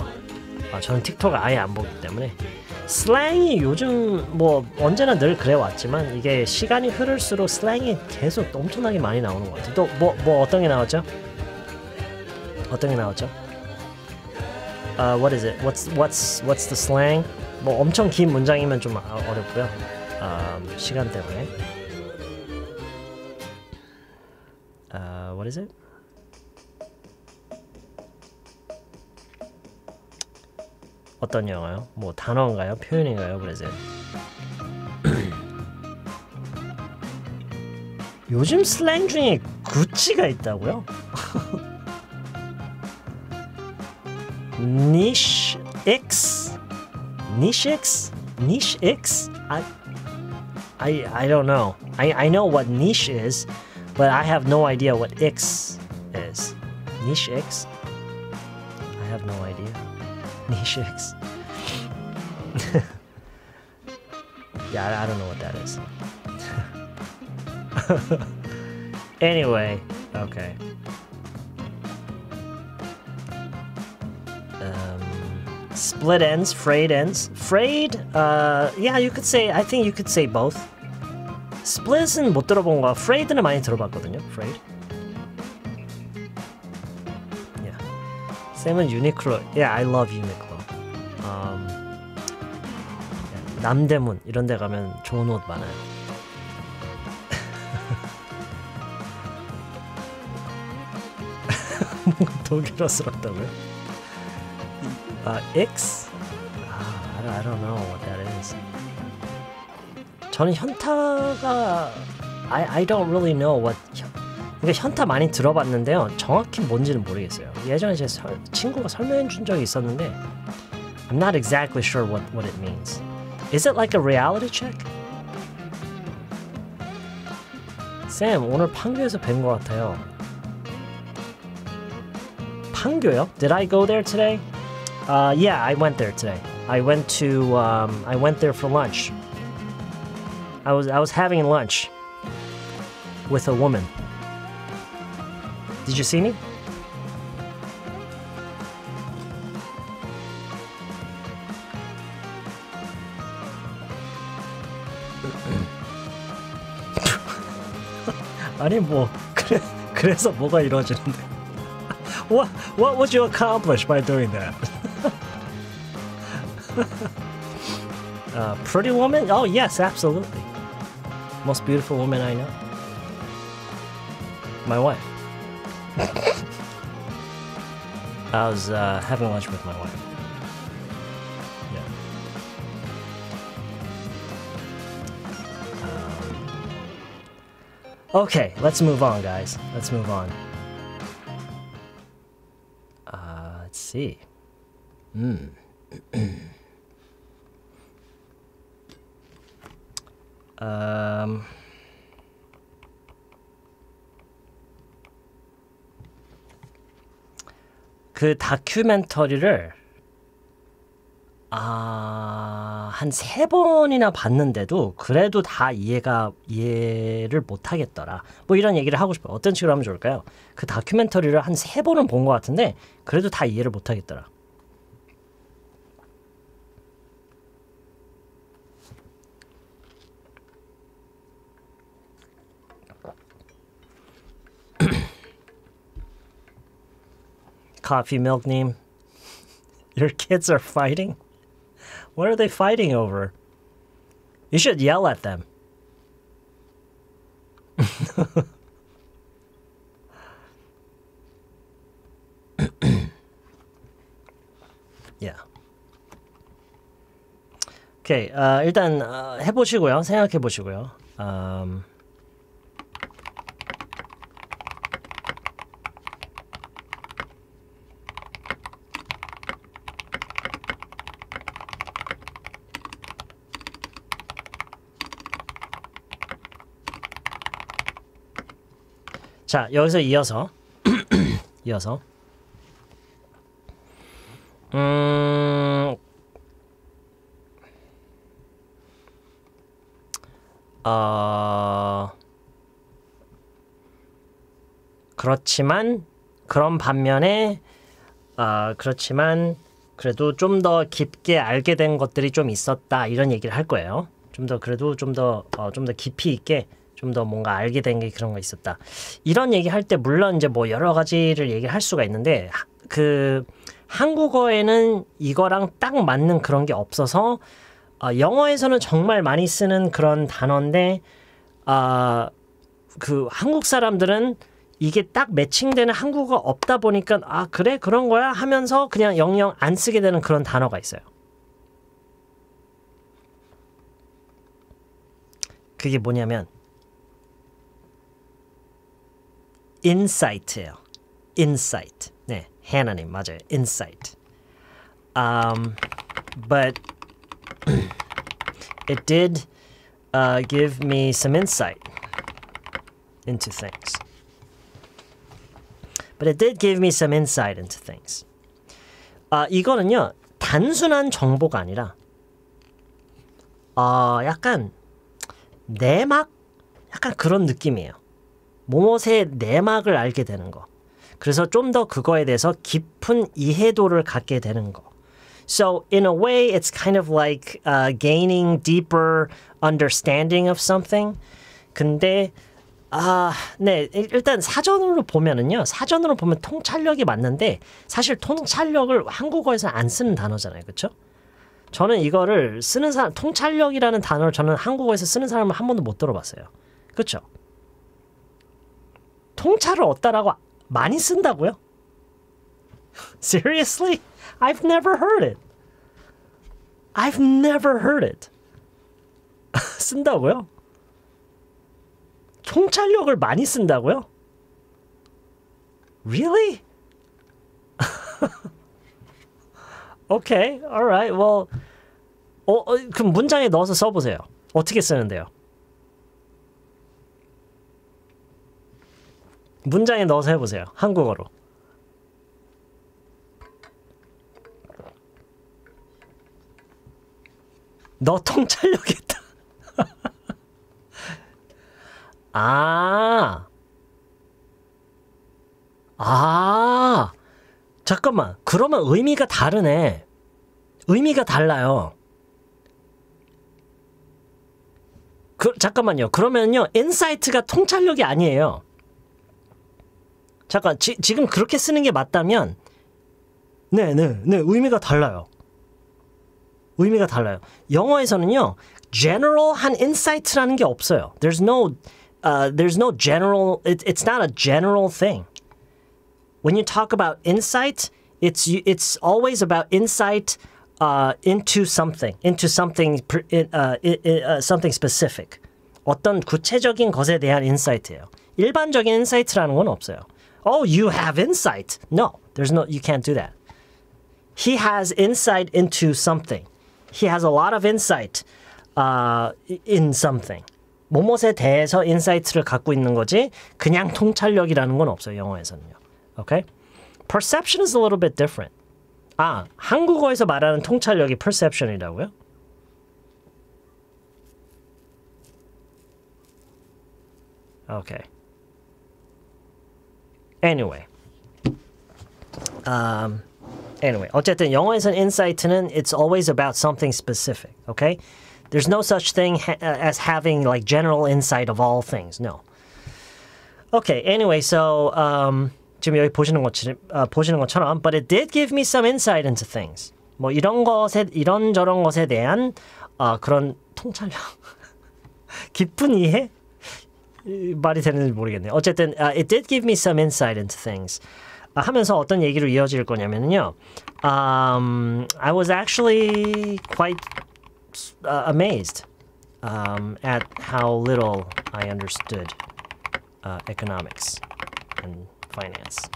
아, 저는 틱톡을 아예 안 보기 때문에 슬랭이 요즘 뭐 언제나 늘 그래 왔지만 이게 시간이 흐를수록 슬랭이 계속 엄청나게 많이 나오는 것 같아요. 또뭐뭐 어떤 게 나왔죠? 어떤 게 나왔죠? 아, what is it? What's what's what's the slang? 뭐 엄청 긴 문장이면 좀 아- 어렵고요. 아, 시간 때문에. 아, what is it? 어떤 영어요? 뭐 단어인가요? 표현인가요? It? 요즘 슬랭 중에 구찌가 있다고요? niche X, niche X, niche X. I, I, I don't know. I, I know what niche is, but I have no idea what X is. Niche X. I have no idea. Niche X. yeah, I, I don't know what that is. anyway, okay. Um, split ends, frayed ends. Frayed, uh, yeah, you could say, I think you could say both. Split은 못 들어본 거, frayed는 많이 들어봤거든요. Frayed. 쌤은 유니클로. Yeah, I love Uniqlo. Um, 남대문 이런 데 가면 좋은 옷 많아요. 독일어스럽다고요? 아, X? 아, I don't know what that is. 저는 현타가 I I don't really know what 현- 그러니까 현타 많이 들어봤는데요. 정확히 뭔지는 모르겠어요. 예전에 제 설- 친구가 설명해 준 적이 있었는데 I'm not exactly sure what what it means. Is it like a reality check? 쌤 오늘 판교에서 뵌 것 같아요. 판교요? Did I go there today? Uh, yeah, I went there today. I went to um, I went there for lunch. I was I was having lunch with a woman. Did you see me? 아니 뭐 그래 그래서 뭐가 이루어지는데? What what would you accomplish by doing that? uh, pretty woman? Oh yes, absolutely. Most beautiful woman I know. My wife. I was uh, having lunch with my wife. Yeah. Um, okay, let's move on, guys. Let's move on. Uh, let's see. Um, 그 다큐멘터리를 아, 한 세 번이나 봤는데도 그래도 다 이해가 이해를 못 하겠더라. 뭐 이런 얘기를 하고 싶어요. 어떤 식으로 하면 좋을까요? 그 다큐멘터리를 한 세 번은 본 것 같은데 그래도 다 이해를 못 하겠더라. Coffee milk name. Your kids are fighting? What are they fighting over? You should yell at them. yeah. 오케이, 어, 일단 어, 해보시고요. 생각해보시고요. 음, 자, 여기서 이어서 이어서 음 어, 그렇지만 그런 반면에 아 그렇지만 그래도 좀 더 깊게 알게 된 것들이 좀 있었다 이런 얘기를 할 거예요. 좀 더 그래도 좀더 어, 좀 더 깊이 있게 좀 더 뭔가 알게 된 게 그런 거 있었다. 이런 얘기 할 때 물론 이제 뭐 여러 가지를 얘기를 할 수가 있는데 하- 그 한국어에는 이거랑 딱 맞는 그런 게 없어서 아, 영어에서는 정말 많이 쓰는 그런 단어인데 아, 그 한국 사람들은 이게 딱 매칭되는 한국어가 없다 보니까 아 그래 그런 거야 하면서 그냥 영영 안 쓰게 되는 그런 단어가 있어요. 그게 뭐냐면 insight예요. insight. 네, 하나님 맞아요. insight. Um, but it did uh, give me some insight into things. But it did give me some insight into things. 아, 이거는요, 단순한 정보가 아니라, 어, 약간, 내막? 약간 그런 느낌이에요. 모못의 내막을 알게 되는 거. 그래서 좀 더 그거에 대해서 깊은 이해도를 갖게 되는 거. So, in a way, it's kind of like uh, gaining deeper understanding of something. 근데, 아, 네. 일- 일단 사전으로 보면은요. 사전으로 보면 통찰력이 맞는데, 사실 통찰력을 한국어에서 안 쓰는 단어잖아요. 그쵸? 저는 이거를 쓰는 사람, 통찰력이라는 단어를 저는 한국어에서 쓰는 사람을 한 번도 못 들어봤어요. 그쵸? 통찰을 얻다라고 많이 쓴다고요? Seriously? I've never heard it. I've never heard it. 쓴다고요? 통찰력을 많이 쓴다고요? Really? okay, alright, well, 어, 어, 그럼 문장에 넣어서 써보세요. 어떻게 쓰는데요? 문장에 넣어서 해보세요. 한국어로. 너 통찰력 있다. 아. 아. 잠깐만. 그러면 의미가 다르네. 의미가 달라요. 그, 잠깐만요. 그러면요. Insight가 통찰력이 아니에요. 잠깐. 지, 지금 그렇게 쓰는 게 맞다면 네, 네, 네. 의미가 달라요. 의미가 달라요. 영어에서는요, general한 insight라는 게 없어요. There's no, uh, there's no general. It, it's not a general thing. When you talk about insight, it's it's always about insight uh, into something, into something, uh, uh, something specific. 어떤 구체적인 것에 대한 인사이트예요. 일반적인 인사이트라는 건 없어요. Oh, you have insight. No, there's no. You can't do that. he has insight into something. He has a lot of insight uh, in something. 뭐뭇에 대해서 인사이트를 갖고 있는 거지 그냥 통찰력이라는 건 없어요 영어에서는요. Okay? Perception is a little bit different. 아 한국어에서 말하는 통찰력이 perception이라고요? Okay. Anyway. Um, anyway, 어쨌든 영어에서는 insight는 it's always about something specific. Okay, there's no such thing ha- as having like general insight of all things. No. Okay. Anyway, so um, 지금 여기 보시는 것처럼 어, 보시는 것처럼, but it did give me some insight into things. 뭐 이런 것에 이런 저런 것에 대한 어, 그런 통찰력, 깊은 이해 이, 말이 되는지 모르겠네요. 어쨌든 uh, it did give me some insight into things. 아, 하면서 어떤 얘기로 이어질 거냐면요. Um, I was actually quite uh, amazed um, at how little I understood uh, economics and finance.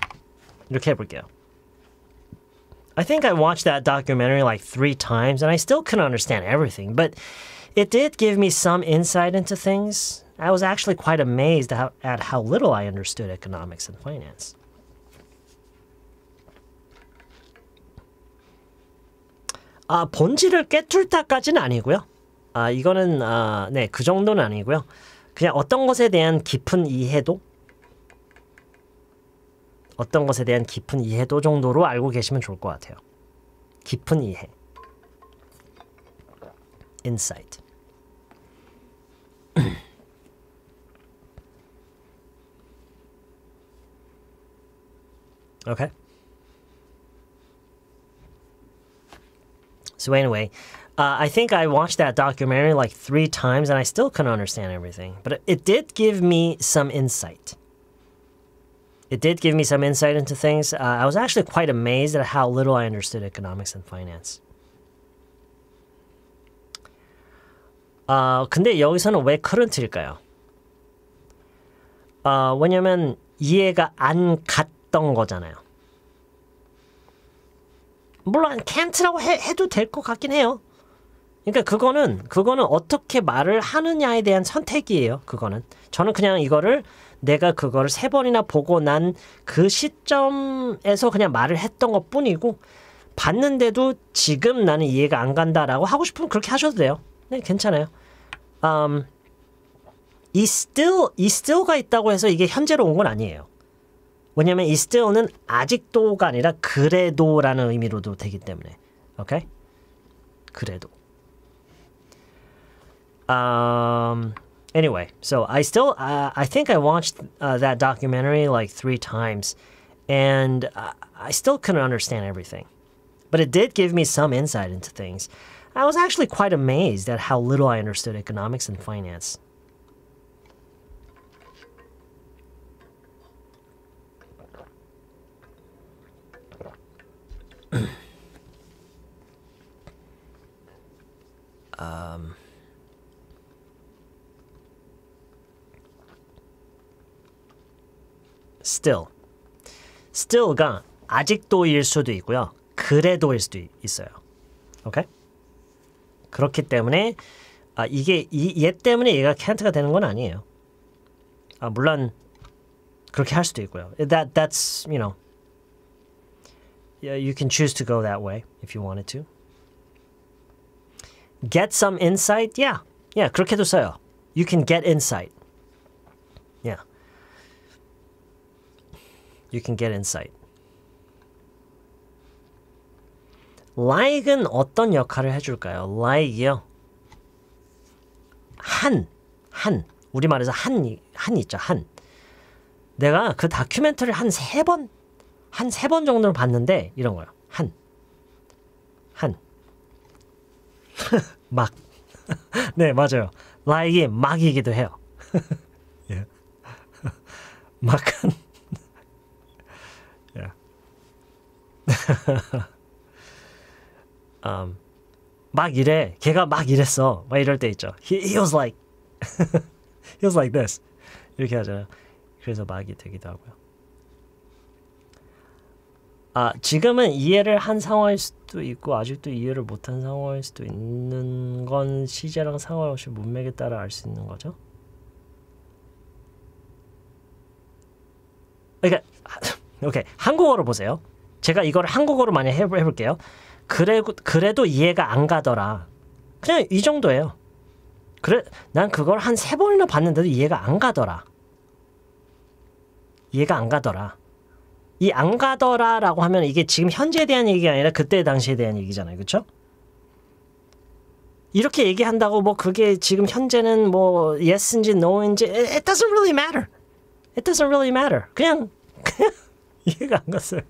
이렇게 해볼게요. I think I watched that documentary like three times and I still couldn't understand everything, but it did give me some insight into things. I was actually quite amazed at how, little I understood economics and finance. 아, 본질을 깨뚫다까지는 아니고요. 아, 이거는 아, 네, 그 정도는 아니고요. 그냥 어떤 것에 대한 깊은 이해도 어떤 것에 대한 깊은 이해도 정도로 알고 계시면 좋을 것 같아요. 깊은 이해. insight. okay. So anyway, uh, I think I watched that documentary like three times, and I still couldn't understand everything. But it, it did give me some insight. It did give me some insight into things. Uh, I was actually quite amazed at how little I understood economics and finance. 아 근데 여기서는 왜 커런트일까요? 아 왜냐면 이해가 안 갔 던 거잖아요. 물론 캔트라고 해, 해도 될 것 같긴 해요. 그러니까 그거는 그거는 어떻게 말을 하느냐에 대한 선택이에요. 그거는 저는 그냥 이거를 내가 그거를 세 번이나 보고 난 그 시점에서 그냥 말을 했던 것 뿐이고 봤는데도 지금 나는 이해가 안 간다라고 하고 싶으면 그렇게 하셔도 돼요. 네, 괜찮아요. Um, 이 still 이 still가 있다고 해서 이게 현재로 온 건 아니에요. 왜냐면 이 still는 아직도가 아니라 그래도라는 의미로도 되기 때문에. 오케이? 그래도. Um anyway, so I still uh, I think I watched uh, that documentary like 3 times and uh, I still couldn't understand everything. But it did give me some insight into things. I was actually quite amazed at how little I understood economics and finance. Um, still. still가 아직도일 수도 있고요. 그래도일 수도 있어요. 오케이? 그렇기 때문에 아, 이게 이, 얘 때문에 얘가 캔트가 되는 건 아니에요. 아, 물론 그렇게 할 수도 있고요. That that's you know. Yeah, you can choose to go that way if you wanted to. Get some insight, yeah, yeah. 그렇게도 써요. You can get insight. Yeah. You can get insight. like은 어떤 역할을 해줄까요? like이요. 한, 한. 우리말에서 한, 한 있죠, 한. 내가 그 다큐멘터리를 한 세 번, 한 세 번 정도를 봤는데, 이런 거요. 한. 한. 막. 네, 맞아요. like이 막이기도 해요. 예. 막한. 예. um, 막 이래. 걔가 막 이랬어. 막 이럴 때 있죠. He, he was like, he was like this. 이렇게 하잖아요. 그래서 막이 되기도 하고요. 아, 지금은 이해를 한 상황일 수도 있고 아직도 이해를 못한 상황일 수도 있는 건 시제랑 상관없이 문맥에 따라 알 수 있는 거죠. 그러니까 오케이 한국어로 보세요. 제가 이걸 한국어로 많이 해볼, 해볼게요. 그래, 그래도 이해가 안 가더라. 그냥 이 정도예요. 그래, 난 그걸 한 세 번이나 봤는데도 이해가 안 가더라. 이해가 안 가더라. 이 안 가더라라고 하면 이게 지금 현재에 대한 얘기가 아니라 그때 당시에 대한 얘기잖아요. 그렇죠? 이렇게 얘기한다고 뭐 그게 지금 현재는 뭐 yes인지 no인지 it doesn't really matter. It doesn't really matter. 그냥 그냥 이해가 안 갔어요.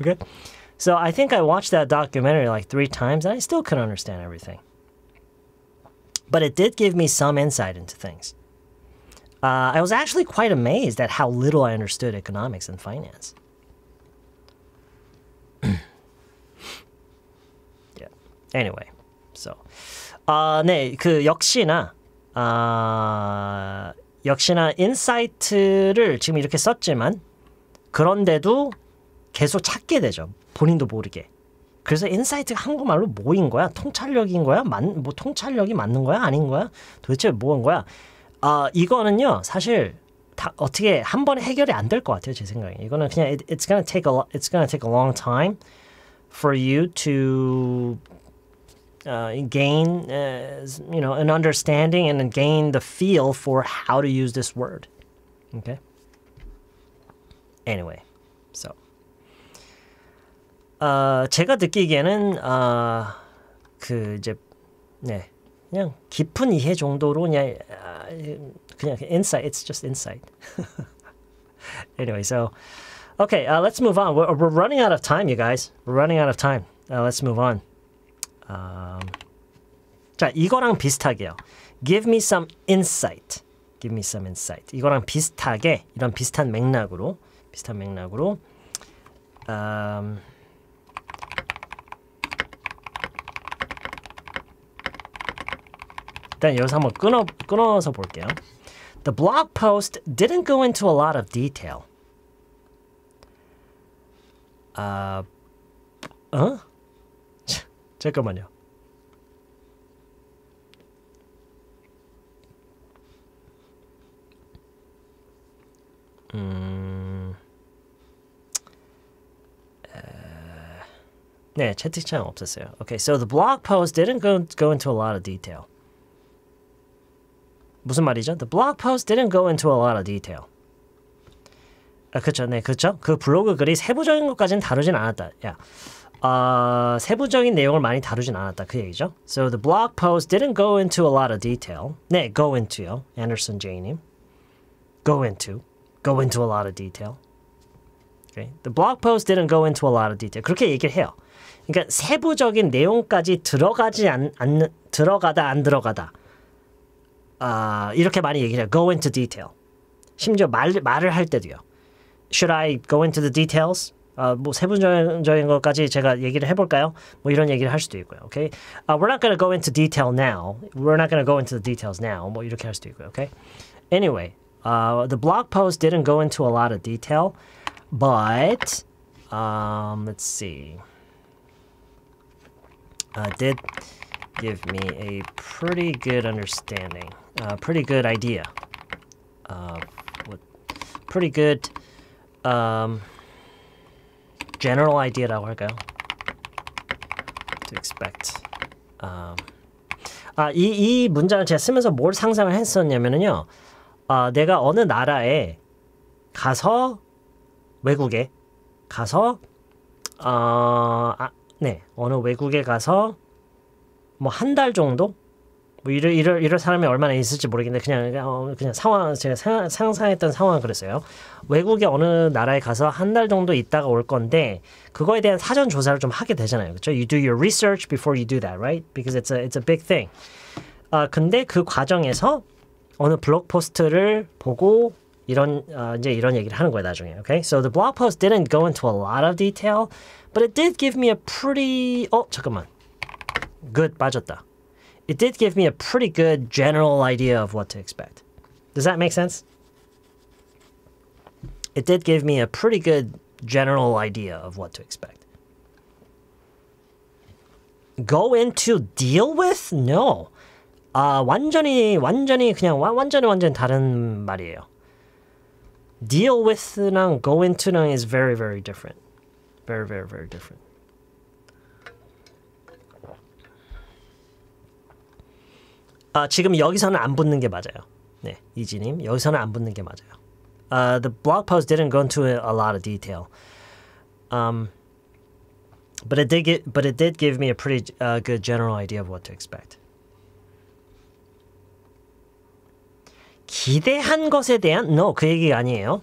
Okay? So I think I watched that documentary like three times and I still couldn't understand everything. But it did give me some insight into things. Uh, I was actually quite amazed at how little I understood economics and finance. yeah. Anyway, so 아, 네, 그 역시나 아, 역시나 insight를 지금 이렇게 썼지만 그런데도 계속 찾게 되죠. 본인도 모르게. 그래서 insight가 한국말로 뭐인 거야? 통찰력인 거야? 만, 뭐 통찰력이 맞는 거야? 아닌 거야? 도대체 뭐인 거야? 아 이거는요 사실 다 어떻게 한 번에 해결이 안 될 것 같아요 제 생각에. 이거는 그냥 it, it's gonna take a it's gonna take a long time for you to uh, gain uh, you know an understanding and gain the feel for how to use this word. Okay. Anyway. So. 어, 제가 느끼기에는 어, 그 이제 네 그냥 깊은 이해 정도로 아, 그냥 insight. It's just insight. anyway, so okay, uh, let's move on. We're, we're running out of time, you guys. We're running out of time. Uh, let's move on. Um, 자, 이거랑 비슷하게요. Give me some insight. Give me some insight. 이거랑 비슷하게 이런 비슷한 맥락으로 비슷한 맥락으로 음, 일단 여기서 한번 끊어 끊어서 볼게요. The blog post didn't go into a lot of detail. 아, 어? 자, 잠깐만요. 음, 에, 네, 채팅창 없었어요. Okay, so the blog post didn't go go into a lot of detail. 무슨 말이죠? The blog post didn't go into a lot of detail. 아, 그쵸, 네, 그쵸. 그 블로그 글이 세부적인 것까지는 다루진 않았다. 야, 어, 세부적인 내용을 많이 다루진 않았다. 그 얘기죠. So the blog post didn't go into a lot of detail. 네, go into요. Anderson J님. Go into. Go into a lot of detail. Okay. The blog post didn't go into a lot of detail. 그렇게 얘기를 해요. 그러니까 세부적인 내용까지 들어가지 않, 않는 들어가다 안 들어가다. 아, 이렇게 많이 얘기해요. Go into detail. 심지어 말, 말을 할 때도요. Should I go into the details? 아, 뭐 세부적인 것까지 제가 얘기를 해볼까요? 뭐 이런 얘기를 할 수도 있고요. Okay? Uh, we're not going to go into detail now. We're not going to go into the details now. 뭐 이렇게 할 수도 있고요. Okay? Anyway, uh, the blog post didn't go into a lot of detail, but um, let's see. Uh, did give me a pretty good understanding, Uh, pretty good idea, uh, pretty good um, general idea라고 할까요? To expect. Um, 아, 이, 이 문장을 제가 쓰면서 뭘 상상을 했었냐면요. 아, 내가 어느 나라에 가서 외국에 가서 어, 아, 네, 어느 외국에 가서 뭐 한 달 정도 뭐 이럴 이럴 이럴 사람이 얼마나 있을지 모르겠는데 그냥 어, 그냥 상황 제가 상, 상상했던 상황은 그랬어요. 외국에 어느 나라에 가서 한 달 정도 있다가 올 건데 그거에 대한 사전 조사를 좀 하게 되잖아요. 그렇죠? You do your research before you do that, right? Because it's a it's a big thing. 아 근데 그 과정에서 어느 블ог 포스트를 보고 이런 어, 이제 이런 얘기를 하는 거예요 나중에. Okay, so the blog post didn't go into a lot of detail, but it did give me a pretty. 어 잠깐만. Good 빠졌다. It did give me a pretty good general idea of what to expect. Does that make sense? It did give me a pretty good general idea of what to expect. Go into deal with? No. 아 완전히 완전히 그냥 와- 완전히 완전 다른 말이에요. deal with랑 go into랑 is very very different. Very very very different. 아 지금 여기서는 안 붙는 게 맞아요. 네 이지님 여기서는 안 붙는 게 맞아요. Uh, the blog post didn't go into a lot of detail. Um, but it did get, but it did give me a pretty uh, good general idea of what to expect. 기대한 것에 대한 no 그 얘기가 아니에요.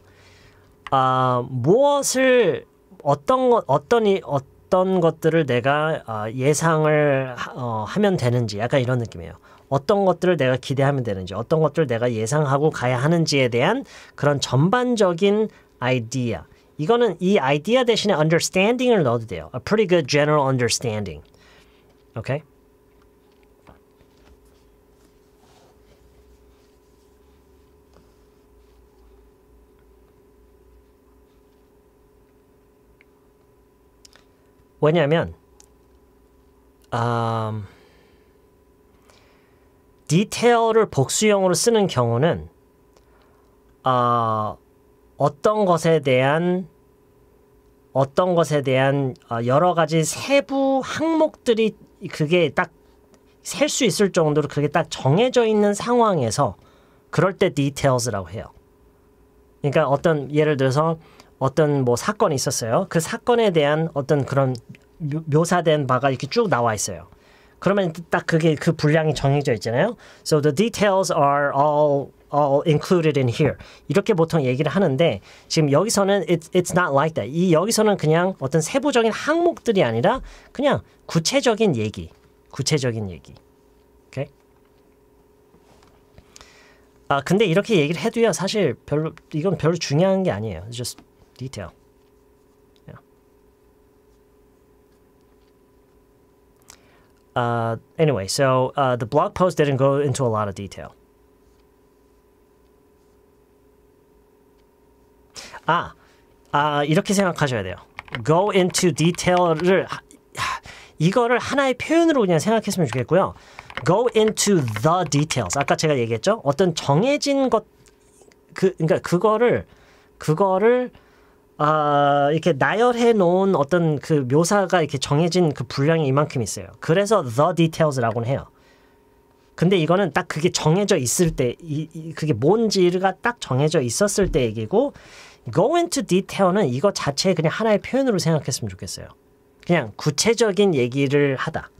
아 무엇을 어떤 것 어떤 이 어떤 것들을 내가 아, 예상을 하- 어, 하면 되는지 약간 이런 느낌이에요. 어떤 것들을 내가 기대하면 되는지 어떤 것들을 내가 예상하고 가야 하는지에 대한 그런 전반적인 아이디어. 이거는 이 아이디어 대신에 understanding을 넣어도 돼요. A pretty good general understanding. Okay? 왜냐하면 음, 디테일을 복수형으로 쓰는 경우는 어, 어떤 것에 대한 어떤 것에 대한 어, 여러 가지 세부 항목들이 그게 딱 셀 수 있을 정도로 그게 딱 정해져 있는 상황에서 그럴 때 details라고 해요. 그러니까 어떤 예를 들어서 어떤 뭐 사건이 있었어요. 그 사건에 대한 어떤 그런 묘- 묘사된 바가 이렇게 쭉 나와 있어요. 그러면 딱 그게 그 분량이 정해져 있잖아요. So the details are all all included in here. 이렇게 보통 얘기를 하는데 지금 여기서는 it's, it's not like that. 이 여기서는 그냥 어떤 세부적인 항목들이 아니라 그냥 구체적인 얘기, 구체적인 얘기. 오케이? 아 근데 이렇게 얘기를 해도요 사실 별로 이건 별로 중요한 게 아니에요. It's just detail. Uh, anyway, so uh, the blog post didn't go into a lot of detail. 아, 아 이렇게 생각하셔야 돼요. Go into 하- 이거를 하나의 표현으로 그냥 생각했으면 좋겠고요. Go into the details. 아까 제가 얘기했죠. 어떤 정해진 것, 그 그러니까 그거를 그거를 아 이렇게 나열해 놓은 어떤 그 묘사가 이렇게 정해진 그 분량이 이만큼 있어요. 그래서 the details라고는 해요. 근데 이거는 딱 그게 정해져 있을 때, 이, 이- 그게 뭔지가 딱 정해져 있었을 때 얘기고, go into detail은 이거 자체 그냥 하나의 표현으로 생각했으면 좋겠어요. 그냥 구체적인 얘기를 하다.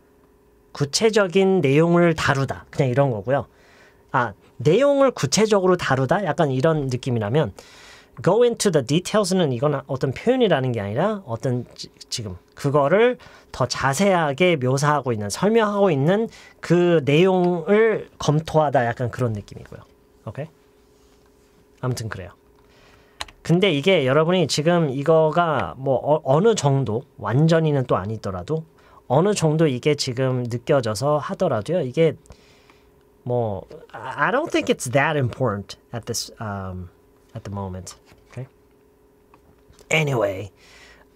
구체적인 내용을 다루다. 그냥 이런 거고요. 아, 내용을 구체적으로 다루다? 약간 이런 느낌이라면, go into the details는 이건 어떤 표현이라는 게 아니라 어떤 지, 지금 그거를 더 자세하게 묘사하고 있는 설명하고 있는 그 내용을 검토하다 약간 그런 느낌이고요. 오케이? 아무튼 그래요. 근데 이게 여러분이 지금 이거가 뭐 어, 느 정도 완전히는 또 아니더라도 어느 정도 이게 지금 느껴져서 하더라도요. 이게 뭐 I don't think it's that important at this um, at the moment. Anyway,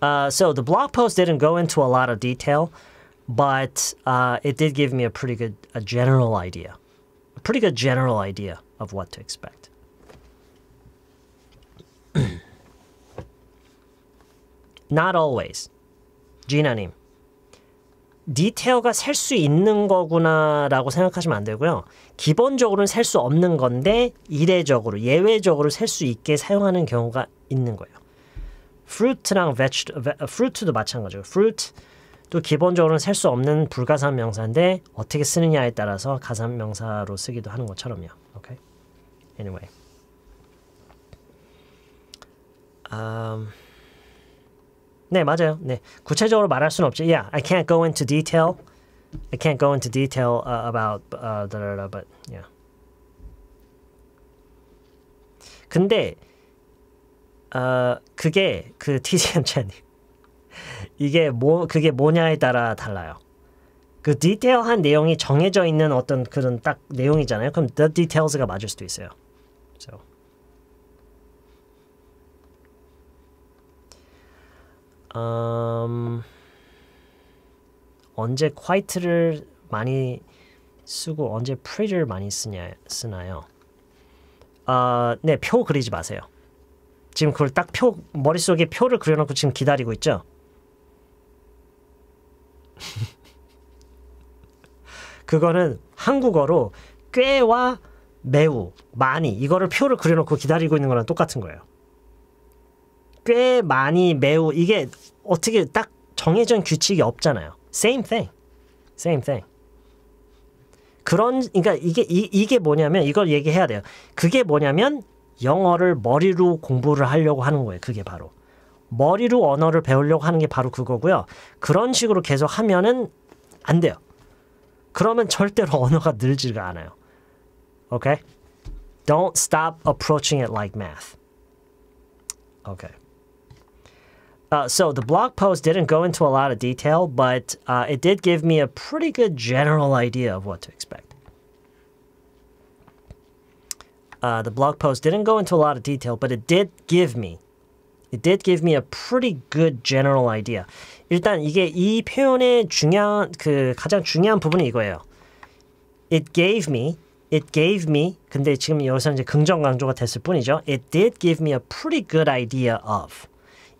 uh, so the blog post didn't go into a lot of detail, but uh, it did give me a pretty good a general idea, a pretty good general idea of what to expect. Not always. 지나님. 디테일가 셀 수 있는 거구나라고 생각하시면 안 되고요. 기본적으로는 셀 수 없는 건데 이례적으로 예외적으로 셀 수 있게 사용하는 경우가 있는 거예요. Fruit랑 vegetable, fruit도 마찬가지고 fruit도 기본적으로는 셀 수 없는 불가산 명사인데 어떻게 쓰느냐에 따라서 가산 명사로 쓰기도 하는 것처럼요. 오케이. Anyway. 음, 네, 맞아요. 네. 구체적으로 말할 수는 없지. Yeah, I can't go into detail. I can't go into detail uh, about uh, da, da, da, but yeah. 근데 어 그게 그 TCM 채님 이게 뭐 그게 뭐냐에 따라 달라요. 그 디테일한 내용이 정해져 있는 어떤 그런 딱 내용이잖아요. 그럼 the details가 맞을 수도 있어요. So. 음, 언제 quite를 많이 쓰고 언제 pretty를 많이 쓰냐 쓰나요? 아, 네, 표 그리지 마세요. 지금 그걸 딱 표 머릿속에 표를 그려놓고 지금 기다리고 있죠. 그거는 한국어로 꽤와 매우 많이 이거를 표를 그려놓고 기다리고 있는 거랑 똑같은 거예요. 꽤 많이 매우 이게 어떻게 딱 정해진 규칙이 없잖아요. Same thing, same thing. 그런 그러니까 이게 이, 이게 뭐냐면 이걸 얘기해야 돼요. 그게 뭐냐면 영어를 머리로 공부를 하려고 하는 거예요. 그게 바로 머리로 언어를 배우려고 하는 게 바로 그거고요. 그런 식으로 계속 하면은 안 돼요. 그러면 절대로 언어가 늘지가 않아요. Okay? Don't stop approaching it like math. Okay. Uh, so the blog post didn't go into a lot of detail, but uh, it did give me a pretty good general idea of what to expect. Uh, the blog post didn't go into a lot of detail, but it did give me, it did give me a pretty good general idea. 일단 이게 이 표현의 중요한 그 가장 중요한 부분이 이거예요. It gave me, it gave me. 근데 지금 여기서 이제 긍정 강조가 됐을 뿐이죠. It did give me a pretty good idea of.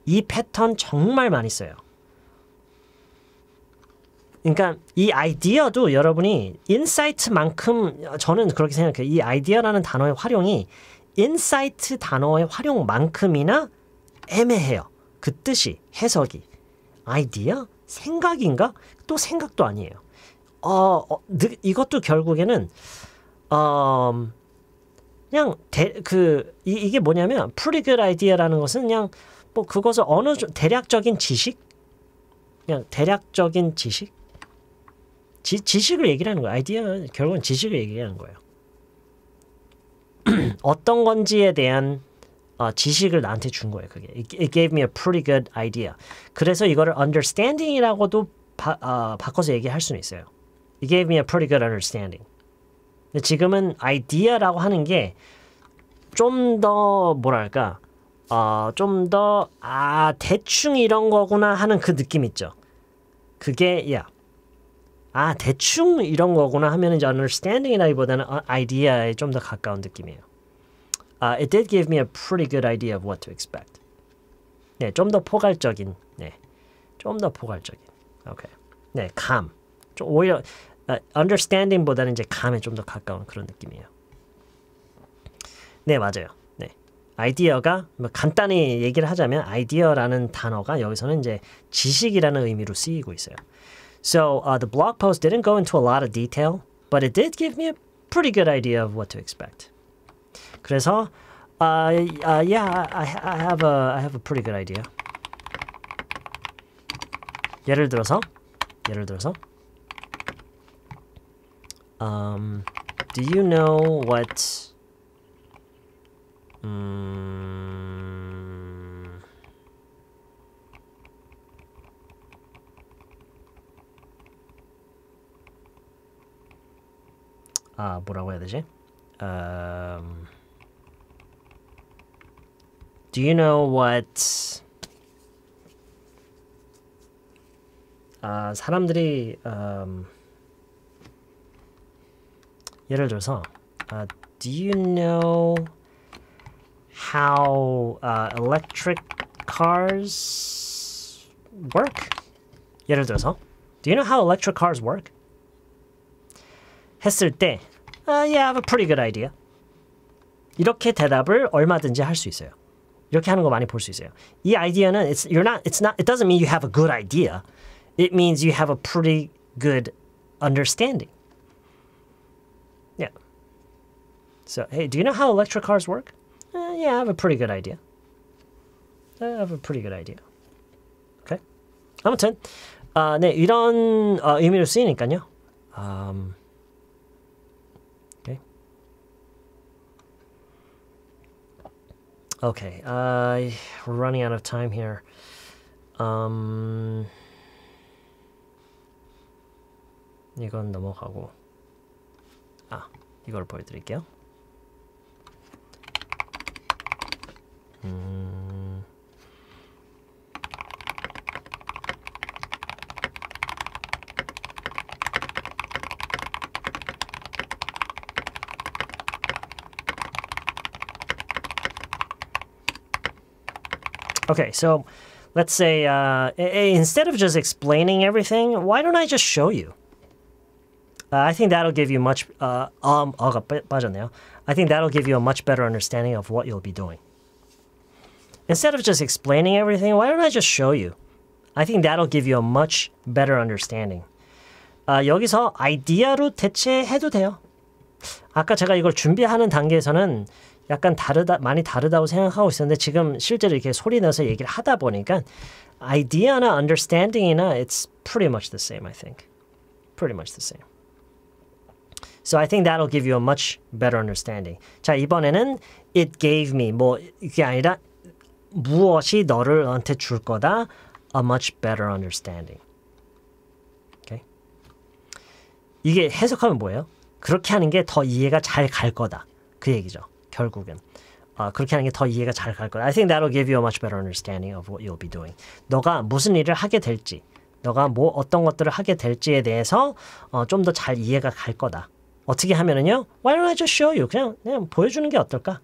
이 패턴 정말 많이 써요. 그러니까 이 idea도 여러분이 insight만큼 저는 그렇게 생각해요. 이 idea라는 단어의 활용이 insight 단어의 활용만큼이나 애매해요. 그 뜻이 해석이 아이디어 생각인가 또 생각도 아니에요. 어, 어 느- 이것도 결국에는 어 그냥 대, 그 이, 이게 뭐냐면 good idea라는 것은 그냥 뭐 그것을 어느 정- 대략적인 지식 그냥 대략적인 지식 지, 지식을 얘기를 하는 거예요. 아이디어 결국은 지식을 얘기하는 거예요. 어떤 건지에 대한 어, 지식을 나한테 준 거예요. 그게 it, gave me a pretty good idea. 그래서 이거를 understanding이라고도 바, 어, 바꿔서 얘기할 수는 있어요. It gave me a pretty good understanding. 근데 지금은 idea라고 하는 게 좀 더 뭐랄까 어, 좀 더 아 대충 이런 거구나 하는 그 느낌 있죠. 그게 야. 아 대충 이런 거구나 하면 이제 understanding이라기보다는 어, idea에 좀 더 가까운 느낌이에요. Uh, it did give me a pretty good idea of what to expect. 네, 좀 더 포괄적인, 네, 좀 더 포괄적인. 오케이. 네, 감. 좀 오히려 어, understanding보다는 이제 감에 좀 더 가까운 그런 느낌이에요. 네, 맞아요. 네, 아이디어가 뭐 간단히 얘기를 하자면 아이디어라는 단어가 여기서는 이제 지식이라는 의미로 쓰이고 있어요. So uh, the blog post didn't go into a lot of detail, but it did give me a pretty good idea of what to expect. 그래서 uh, uh, yeah, I, I have a I have a pretty good idea. 예를 들어서 예를 들어서 um, do you know what 음, 아 뭐라고 해야 되지? Um, do you know what 아 사람들이 um, 예를 들어서 아, do you know how uh, electric cars work? 예를 들어서 do you know how electric cars work? 했을 때 uh, yeah, I have a pretty good idea. 이렇게 대답을 얼마든지 할 수 있어요. 이렇게 하는 거 많이 볼 수 있어요. 이 아이디어는 it's you're not it's not it doesn't mean you have a good idea. It means you have a pretty good understanding. Yeah. So, hey, do you know how electric cars work? Uh, yeah, I have a pretty good idea. I have a pretty good idea. Okay. 아무튼 아, 네 이런 어, 의미로 쓰이니까요. Um, Okay. Uh, we're running out of time here. Um, 이건 넘어가고 아 이걸 보여드릴게요. 음, Okay, so let's say uh, i- i- instead of just explaining everything, why don't I just show you? Uh, I think that'll give you much. Uh, um, 어가 빠- 빠졌네요. I think that'll give you a much better understanding of what you'll be doing. Instead of just explaining everything, why don't I just show you? I think that'll give you a much better understanding. 아, 여기서 아이디어로 대체해도 돼요. 아까 제가 이걸 준비하는 단계에서는 약간 다르다 많이 다르다고 생각하고 있었는데 지금 실제로 이렇게 소리 내서 얘기를 하다 보니까 아이디어나 understanding이나 it's pretty much the same I think. Pretty much the same. So I think that'll give you a much better understanding. 자, 이번에는 it gave me 뭐 이게 아니라 무엇이 너를 너한테 줄 거다 a much better understanding. Okay? 이게 해석하면 뭐예요? 그렇게 하는 게 더 이해가 잘 갈 거다. 그 얘기죠. 결국은. 아, 그렇게 하는 게 더 이해가 잘 갈 거다. I think that'll give you a much better understanding of what you'll be doing. 너가 무슨 일을 하게 될지, 너가 뭐 어떤 것들을 하게 될지에 대해서 어, 좀 더 잘 이해가 갈 거다. 어떻게 하면은요? Why don't I just show you? 그냥 그냥 보여주는 게 어떨까?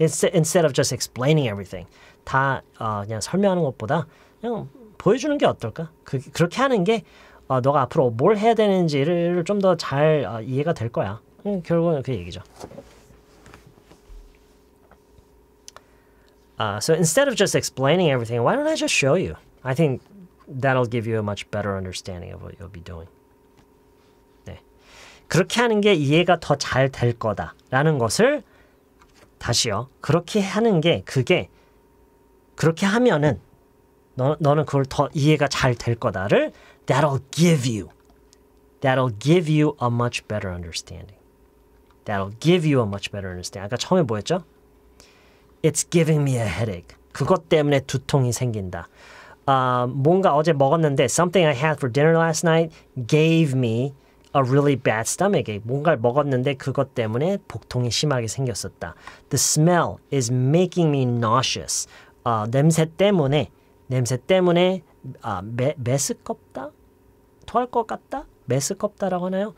Instead, of just explaining everything, 다 어, 그냥 설명하는 것보다 그냥 보여주는 게 어떨까? 그, 그렇게 하는 게 어, 너가 앞으로 뭘 해야 되는지를 좀 더잘 어, 이해가 될 거야. 음, 결국은 그 얘기죠. Uh, so instead of just explaining everything, why don't I just show you? I think that'll give you a much better understanding of what you'll be doing. 네. 그렇게 하는 게 이해가 더 잘 될 거다라는 것을 다시요. 그렇게 하는 게 그게 그렇게 하면은 너, 너는 그걸 더 이해가 잘 될 거다를 that'll give you that'll give you a much better understanding. That'll give you a much better understanding. 아까 처음에 뭐였죠? It's giving me a headache. 그것 때문에 두통이 생긴다. 아, 뭔가 어제 먹었는데 something I had for dinner last night gave me a really bad stomachache. 뭔가를 먹었는데 그것 때문에 복통이 심하게 생겼었다. The smell is making me nauseous. 아, 냄새 때문에 냄새 때문에 아, 매, 메스껍다? 토할 것 같다? 메스껍다라고 하나요?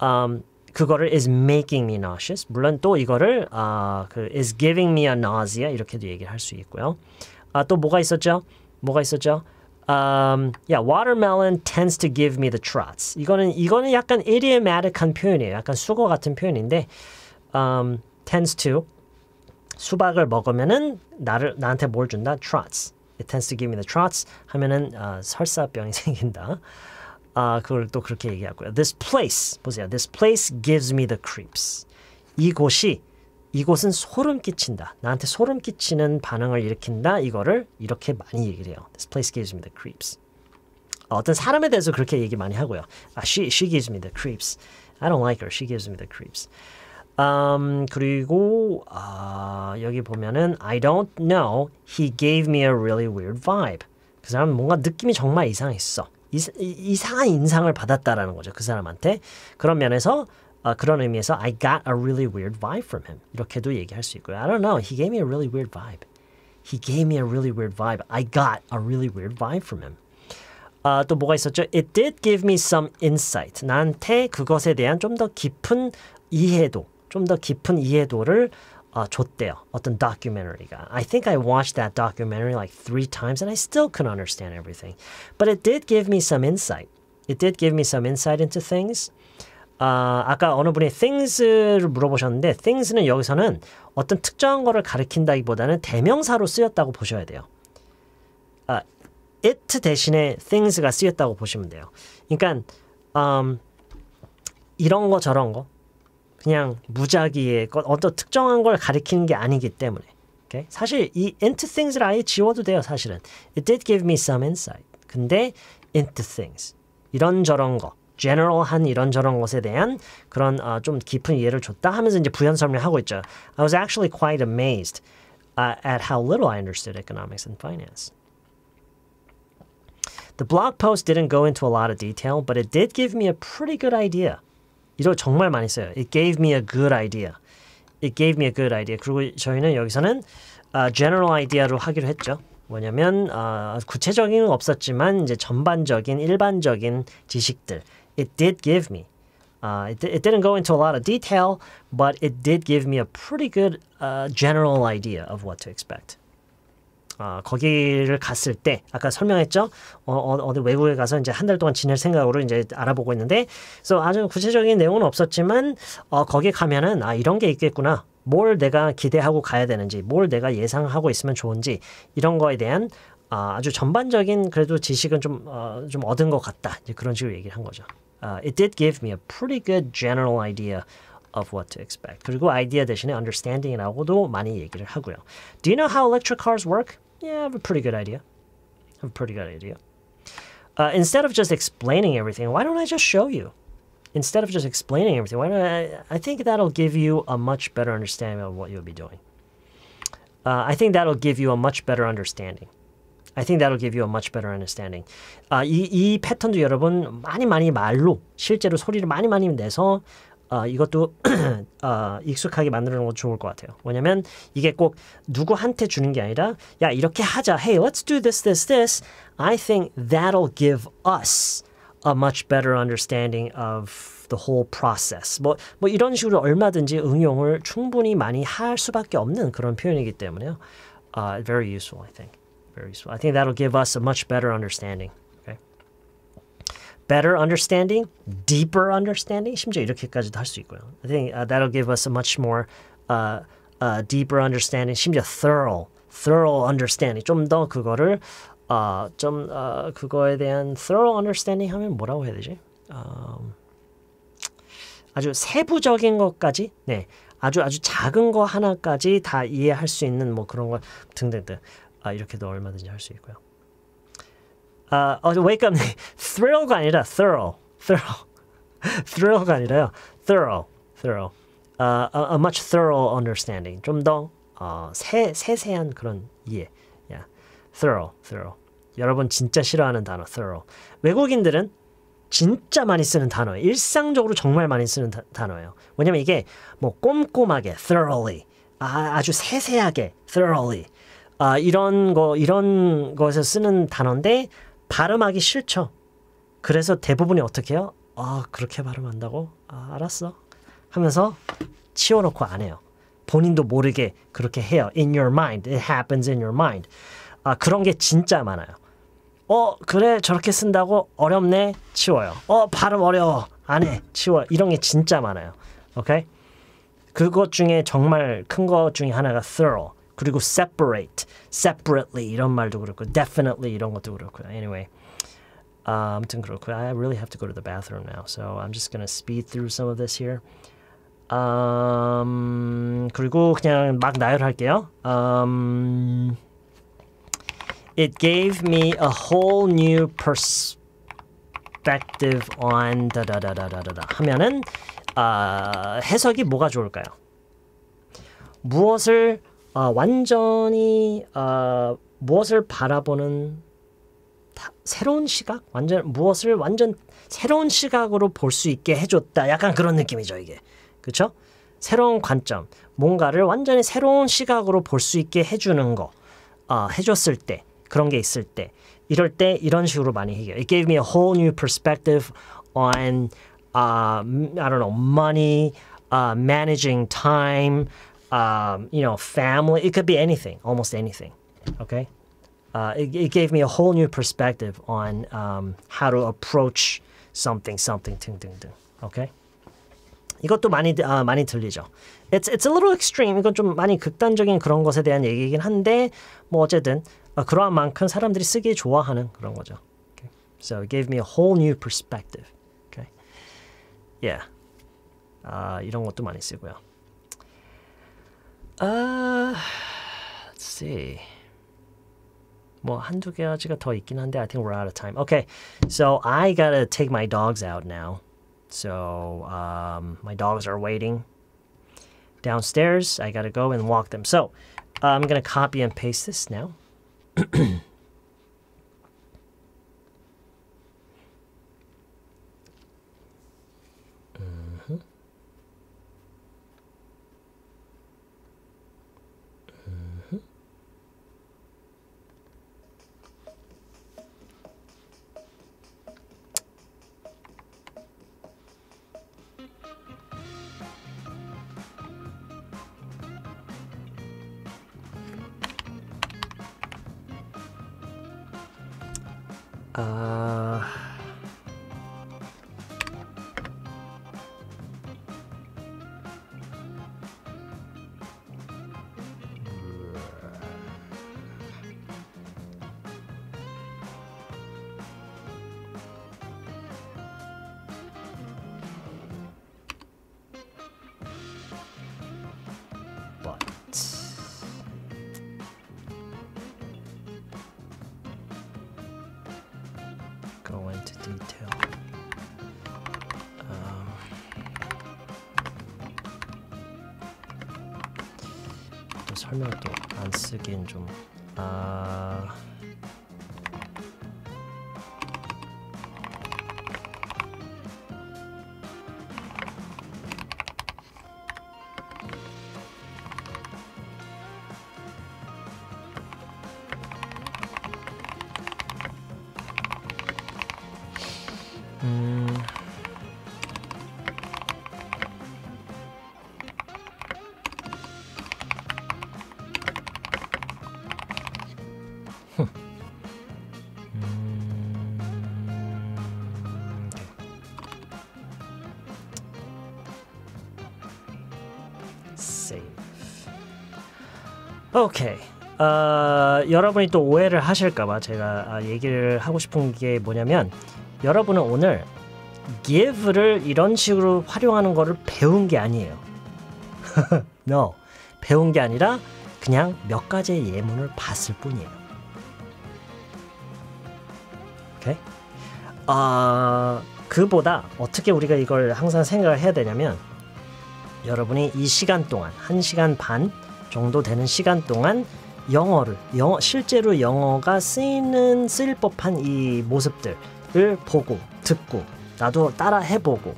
um, 그거를 is making me nauseous. 물론 또 이거를 아, 그 is giving me a nausea 이렇게도 얘기를 할 수 있고요. 아, 또 뭐가 있었죠? 뭐가 있었죠? Um, yeah, watermelon tends to give me the trots. 이거는 이거는 약간 idiomatic한 표현이에요. 약간 수거 같은 표현인데 um, tends to 수박을 먹으면은 나를 나한테 뭘 준다? trots. It tends to give me the trots 하면은 아, 설사병이 생긴다. 아, 그걸 또 그렇게 얘기하고요. This place 보세요. This place gives me the creeps. 이곳이 이곳은 소름 끼친다. 나한테 소름 끼치는 반응을 일으킨다. 이거를 이렇게 많이 얘기를 해요. This place gives me the creeps. 어떤 사람에 대해서 그렇게 얘기 많이 하고요. 아, she she gives me the creeps. I don't like her. She gives me the creeps. 음, 그리고 아, 여기 보면은 I don't know. He gave me a really weird vibe. 그 사람은 뭔가 느낌이 정말 이상했어. 이, 이상한 인상을 받았다라는 거죠. 그 사람한테. 그런 면에서 어, 그런 의미에서 I got a really weird vibe from him. 이렇게도 얘기할 수 있고요. I don't know. He gave me a really weird vibe. He gave me a really weird vibe. I got a really weird vibe from him. 아, 또 뭐가 있었죠? It did give me some insight. 나한테 그것에 대한 좀 더 깊은 이해도, 좀 더 깊은 이해도를 어, 줬대요. 어떤 documentary가. I think I watched that documentary like three times and I still couldn't understand everything. But it did give me some insight. It did give me some insight into things. 아, 아까 어느 분이 things를 물어보셨는데 things는 여기서는 어떤 특정한 거를 가리킨다기보다는 대명사로 쓰였다고 보셔야 돼요. 아, it 대신에 things가 쓰였다고 보시면 돼요. 그러니까 음, 이런 거 저런 거 그냥 무작위의 것, 어떤 특정한 걸 가리키는 게 아니기 때문에 okay? 사실 이 into things를 아예 지워도 돼요. 사실은 it did give me some insight. 근데 into things 이런저런 거 general한 이런저런 것에 대한 그런 어, 좀 깊은 이해를 줬다 하면서 이제 부연 설명하고 있죠. I was actually quite amazed uh, at how little I understood economics and finance. The blog post didn't go into a lot of detail, but it did give me a pretty good idea. 이거 정말 많이 써요. It gave me a good idea. It gave me a good idea. 그리고 저희는 여기서는 uh, general idea로 하기로 했죠. 뭐냐면 어, 구체적인 건 없었지만 이제 전반적인 일반적인 지식들. It did give me. Uh, it, it didn't go into a lot of detail, but it did give me a pretty good uh, general idea of what to expect. 어, 거기를 갔을 때 아까 설명했죠. 어, 어, 디 외국에 가서 이제 한 달 동안 지낼 생각으로 이제 알아보고 있는데, 그래서 아주 구체적인 내용은 없었지만 어, 거기 가면은 아 이런 게 있겠구나. 뭘 내가 기대하고 가야 되는지, 뭘 내가 예상하고 있으면 좋은지 이런 거에 대한 아, 아주 전반적인 그래도 지식은 좀, 어, 좀 얻은 것 같다. 이제 그런 식으로 얘기를 한 거죠. Uh, it did give me a pretty good general idea of what to expect. 그리고 아이디어 대신에 understanding이라고도 많이 얘기를 하고요. Do you know how electric cars work? Yeah, I have a pretty good idea. I have a pretty good idea. Uh, instead of just explaining everything, why don't I just show you? Instead of just explaining everything, why don't I? I think that'll give you a much better understanding of what you'll be doing. Uh, I think that'll give you a much better understanding. I think that'll give you a much better understanding. 아, 이, 이 패턴도 여러분 많이 많이 말로 실제로 소리를 많이 많이 내서 어, 이것도 어, 익숙하게 만드는 것도 좋을 것 같아요. 왜냐면 이게 꼭 누구한테 주는 게 아니라 야 이렇게 하자. Hey, let's do this, this, this. I think that'll give us a much better understanding of the whole process. 뭐, 뭐 이런 식으로 얼마든지 응용을 충분히 많이 할 수밖에 없는 그런 표현이기 때문에요. Uh, very useful, I think. Very useful. I think that'll give us a much better understanding. Better understanding, deeper understanding. 심지어 이렇게까지도 할 수 있고요. I think uh, that'll give us a much more uh, uh, deeper understanding. 심지어 thorough, thorough understanding 좀 더 그거를 어, 좀 어, 그거에 대한 thorough understanding 하면 뭐라고 해야 되지? 음, 아주 세부적인 것까지 네 아주 아주 작은 거 하나까지 다 이해할 수 있는 뭐 그런 거 등등등 아, 이렇게도 얼마든지 할 수 있고요. 아, 어, wake up thrill가 아니라 thorough, thorough, thrill가 아니라요, thorough, thorough. Uh, a, a much thorough understanding. 좀더 어, 세, 세세한 그런 이해. Yeah. thorough, thorough. 여러분 진짜 싫어하는 단어 thorough. 외국인들은 진짜 많이 쓰는 단어예요. 일상적으로 정말 많이 쓰는 다- 단어예요. 왜냐면 이게 뭐 꼼꼼하게 thoroughly, 아, 아주 세세하게 thoroughly, 아, 이런 거 이런 거에서 쓰는 단어인데 발음하기 싫죠. 그래서 대부분이 어떻게 해요? 아 그렇게 발음한다고? 아 알았어. 하면서 치워놓고 안 해요. 본인도 모르게 그렇게 해요. In your mind, it happens in your mind. 아 그런 게 진짜 많아요. 어 그래 저렇게 쓴다고 어렵네 치워요. 어 발음 어려워 안 해 치워. 이런 게 진짜 많아요. 오케이? 그것 중에 정말 큰 것 중에 하나가 thorough 그리고 separate, separately 이런 말도 그렇고 definitely 이런 것도 그렇고요. Anyway, 아, 아무튼 그렇고요. I really have to go to the bathroom now, so I'm just gonna speed through some of this here. 음, 그리고 그냥 막 나열할게요. 음, it gave me a whole new perspective on 다다다다다다 하면은 아, 해석이 뭐가 좋을까요? 무엇을 어, 완전히 어, 무엇을 바라보는 다- 새로운 시각, 완전 무엇을 완전 새로운 시각으로 볼 수 있게 해줬다. 약간 그런 느낌이죠 이게, 그렇죠? 새로운 관점, 뭔가를 완전히 새로운 시각으로 볼 수 있게 해주는 거, 어, 해줬을 때 그런 게 있을 때 이럴 때 이런 식으로 많이 해요. It gave me a whole new perspective on, uh, I don't know, money, uh, managing time, um, you know, family. It could be anything, almost anything. Okay. Uh, it, it gave me a whole new perspective on um, how to approach something, something, 등등등. Okay. 이것도 많이 아, 많이 들리죠. It's it's a little extreme. 이건 좀 많이 극단적인 그런 것에 대한 얘기이긴 한데 뭐 어쨌든 어, 그러한 만큼 사람들이 쓰기 좋아하는 그런 거죠. Okay. So it gave me a whole new perspective. Okay. Yeah. 아, 이런 것도 많이 쓰고요. 아, let's see. 뭐 한두 가지가 더 있긴 한데 I think we're out of time. Okay. So I gotta take my dogs out now. So um, my dogs are waiting downstairs. I gotta go and walk them. So I'm gonna copy and paste this now. 아 but Save. Okay. 어, 여러분이 또 오해를 하실까봐 제가 아, 얘기를 하고 싶은 게 뭐냐면 여러분은 오늘 give를 이런 식으로 활용하는 거를 배운 게 아니에요. no, 배운 게 아니라 그냥 몇 가지의 예문을 봤을 뿐이에요. 오케이? 아 그보다 어떻게 우리가 이걸 항상 생각을 해야 되냐면 여러분이 이 시간 동안 한 시간 반 정도 되는 시간 동안 영어를 영어 실제로 영어가 쓰이는 쓰일 법한 이 모습들을 보고 듣고 나도 따라 해보고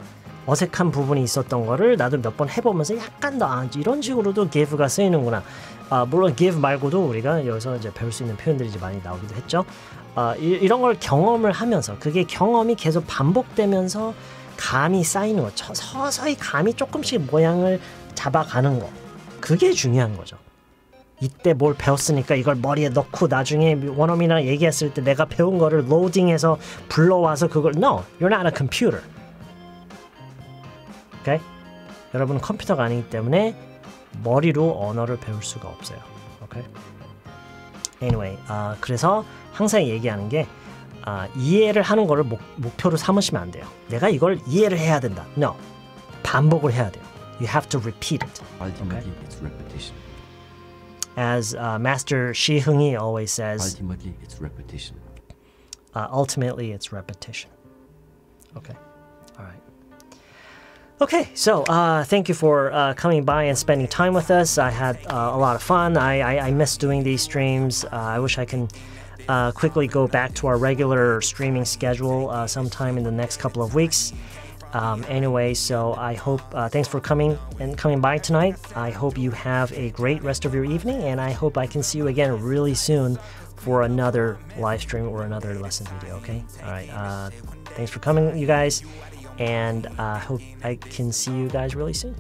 어색한 부분이 있었던 거를 나도 몇 번 해보면서 약간 더 아, 이런 식으로도 give가 쓰이는구나. 아, 물론 give 말고도 우리가 여기서 이제 배울 수 있는 표현들이 이제 많이 나오기도 했죠. 아, 이, 이런 걸 경험을 하면서 그게 경험이 계속 반복되면서 감이 쌓이는 거, 저- 서서히 감이 조금씩 모양을 잡아가는 거, 그게 중요한 거죠. 이때 뭘 배웠으니까 이걸 머리에 넣고 나중에 원어민이랑 얘기했을 때 내가 배운 거를 로딩해서 불러와서 그걸 No, you're not a computer. 오케이? 여러분은 컴퓨터가 아니기 때문에 머리로 언어를 배울 수가 없어요. 오케이? Anyway, 아, 그래서 항상 얘기하는 게 아, 이해를 하는 거를 목, 목표로 삼으시면 안 돼요. 내가 이걸 이해를 해야 된다. No. 반복을 해야 돼요. You have to repeat it. Ultimately, it's repetition. As uh, Master Shi Hung-yi always says, Ultimately, it's repetition. uh, ultimately it's repetition. Okay. All right. Okay, so uh, thank you for uh, coming by and spending time with us. I had uh, a lot of fun. I, I, I miss doing these streams. Uh, I wish I can uh, quickly go back to our regular streaming schedule uh, sometime in the next couple of weeks. Um, anyway, so I hope uh, thanks for coming and coming by tonight. I hope you have a great rest of your evening, and I hope I can see you again really soon for another live stream or another lesson video. Okay. All right. Uh, thanks for coming, you guys, and I hope I can see you guys really soon.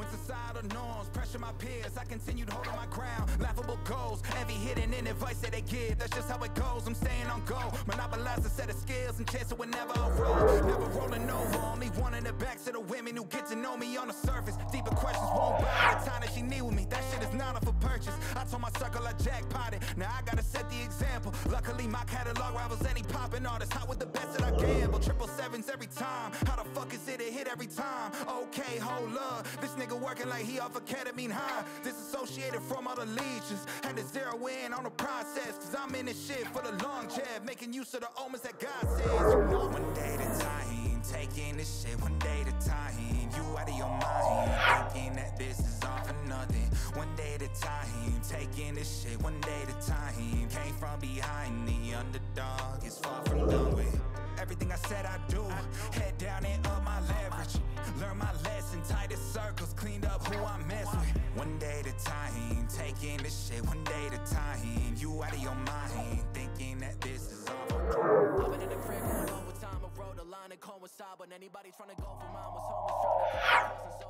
When societal norms pressure my peers, I continued holding my ground. Laughable goals, envy hidden in advice that they give. That's just how it goes. I'm staying on go. Monopolize a set of skills and chance it whenever I roll. Never rolling over, only one in the backs of the women who get to know me on the surface. Deeper questions won't buy the time that she need with me. That shit is not up for purchase. I told my circle I jackpotted. Now I gotta set the example. Luckily my catalog rivals any poppin' artist. Hot with the best that I gamble. Triple sevens every time. How the fuck is it a hit every time? Okay, hold up. This nigga working like he off ketamine high. Disassociated from the legions. Had to zero in on the process. Cause I'm in this shit for the long jab. Making use of the omens that God says. You know, one day at a time. Taking this shit one day at a time. You out of your mind. Thinking that this is all for nothing. One day at a time. Taking this shit one day at a time. Came from behind the underdog. It's far from done with. Everything I said I do. Head down and up my leverage. Learn my lesson. Tightest circles. Cleaned up who I mess with. One day at a time. Taking this shit one day at a time. You out of your mind. Thinking that this is all I've been in the crib going overtime. I wrote a line and coincide, but anybody tryna go for mine was home.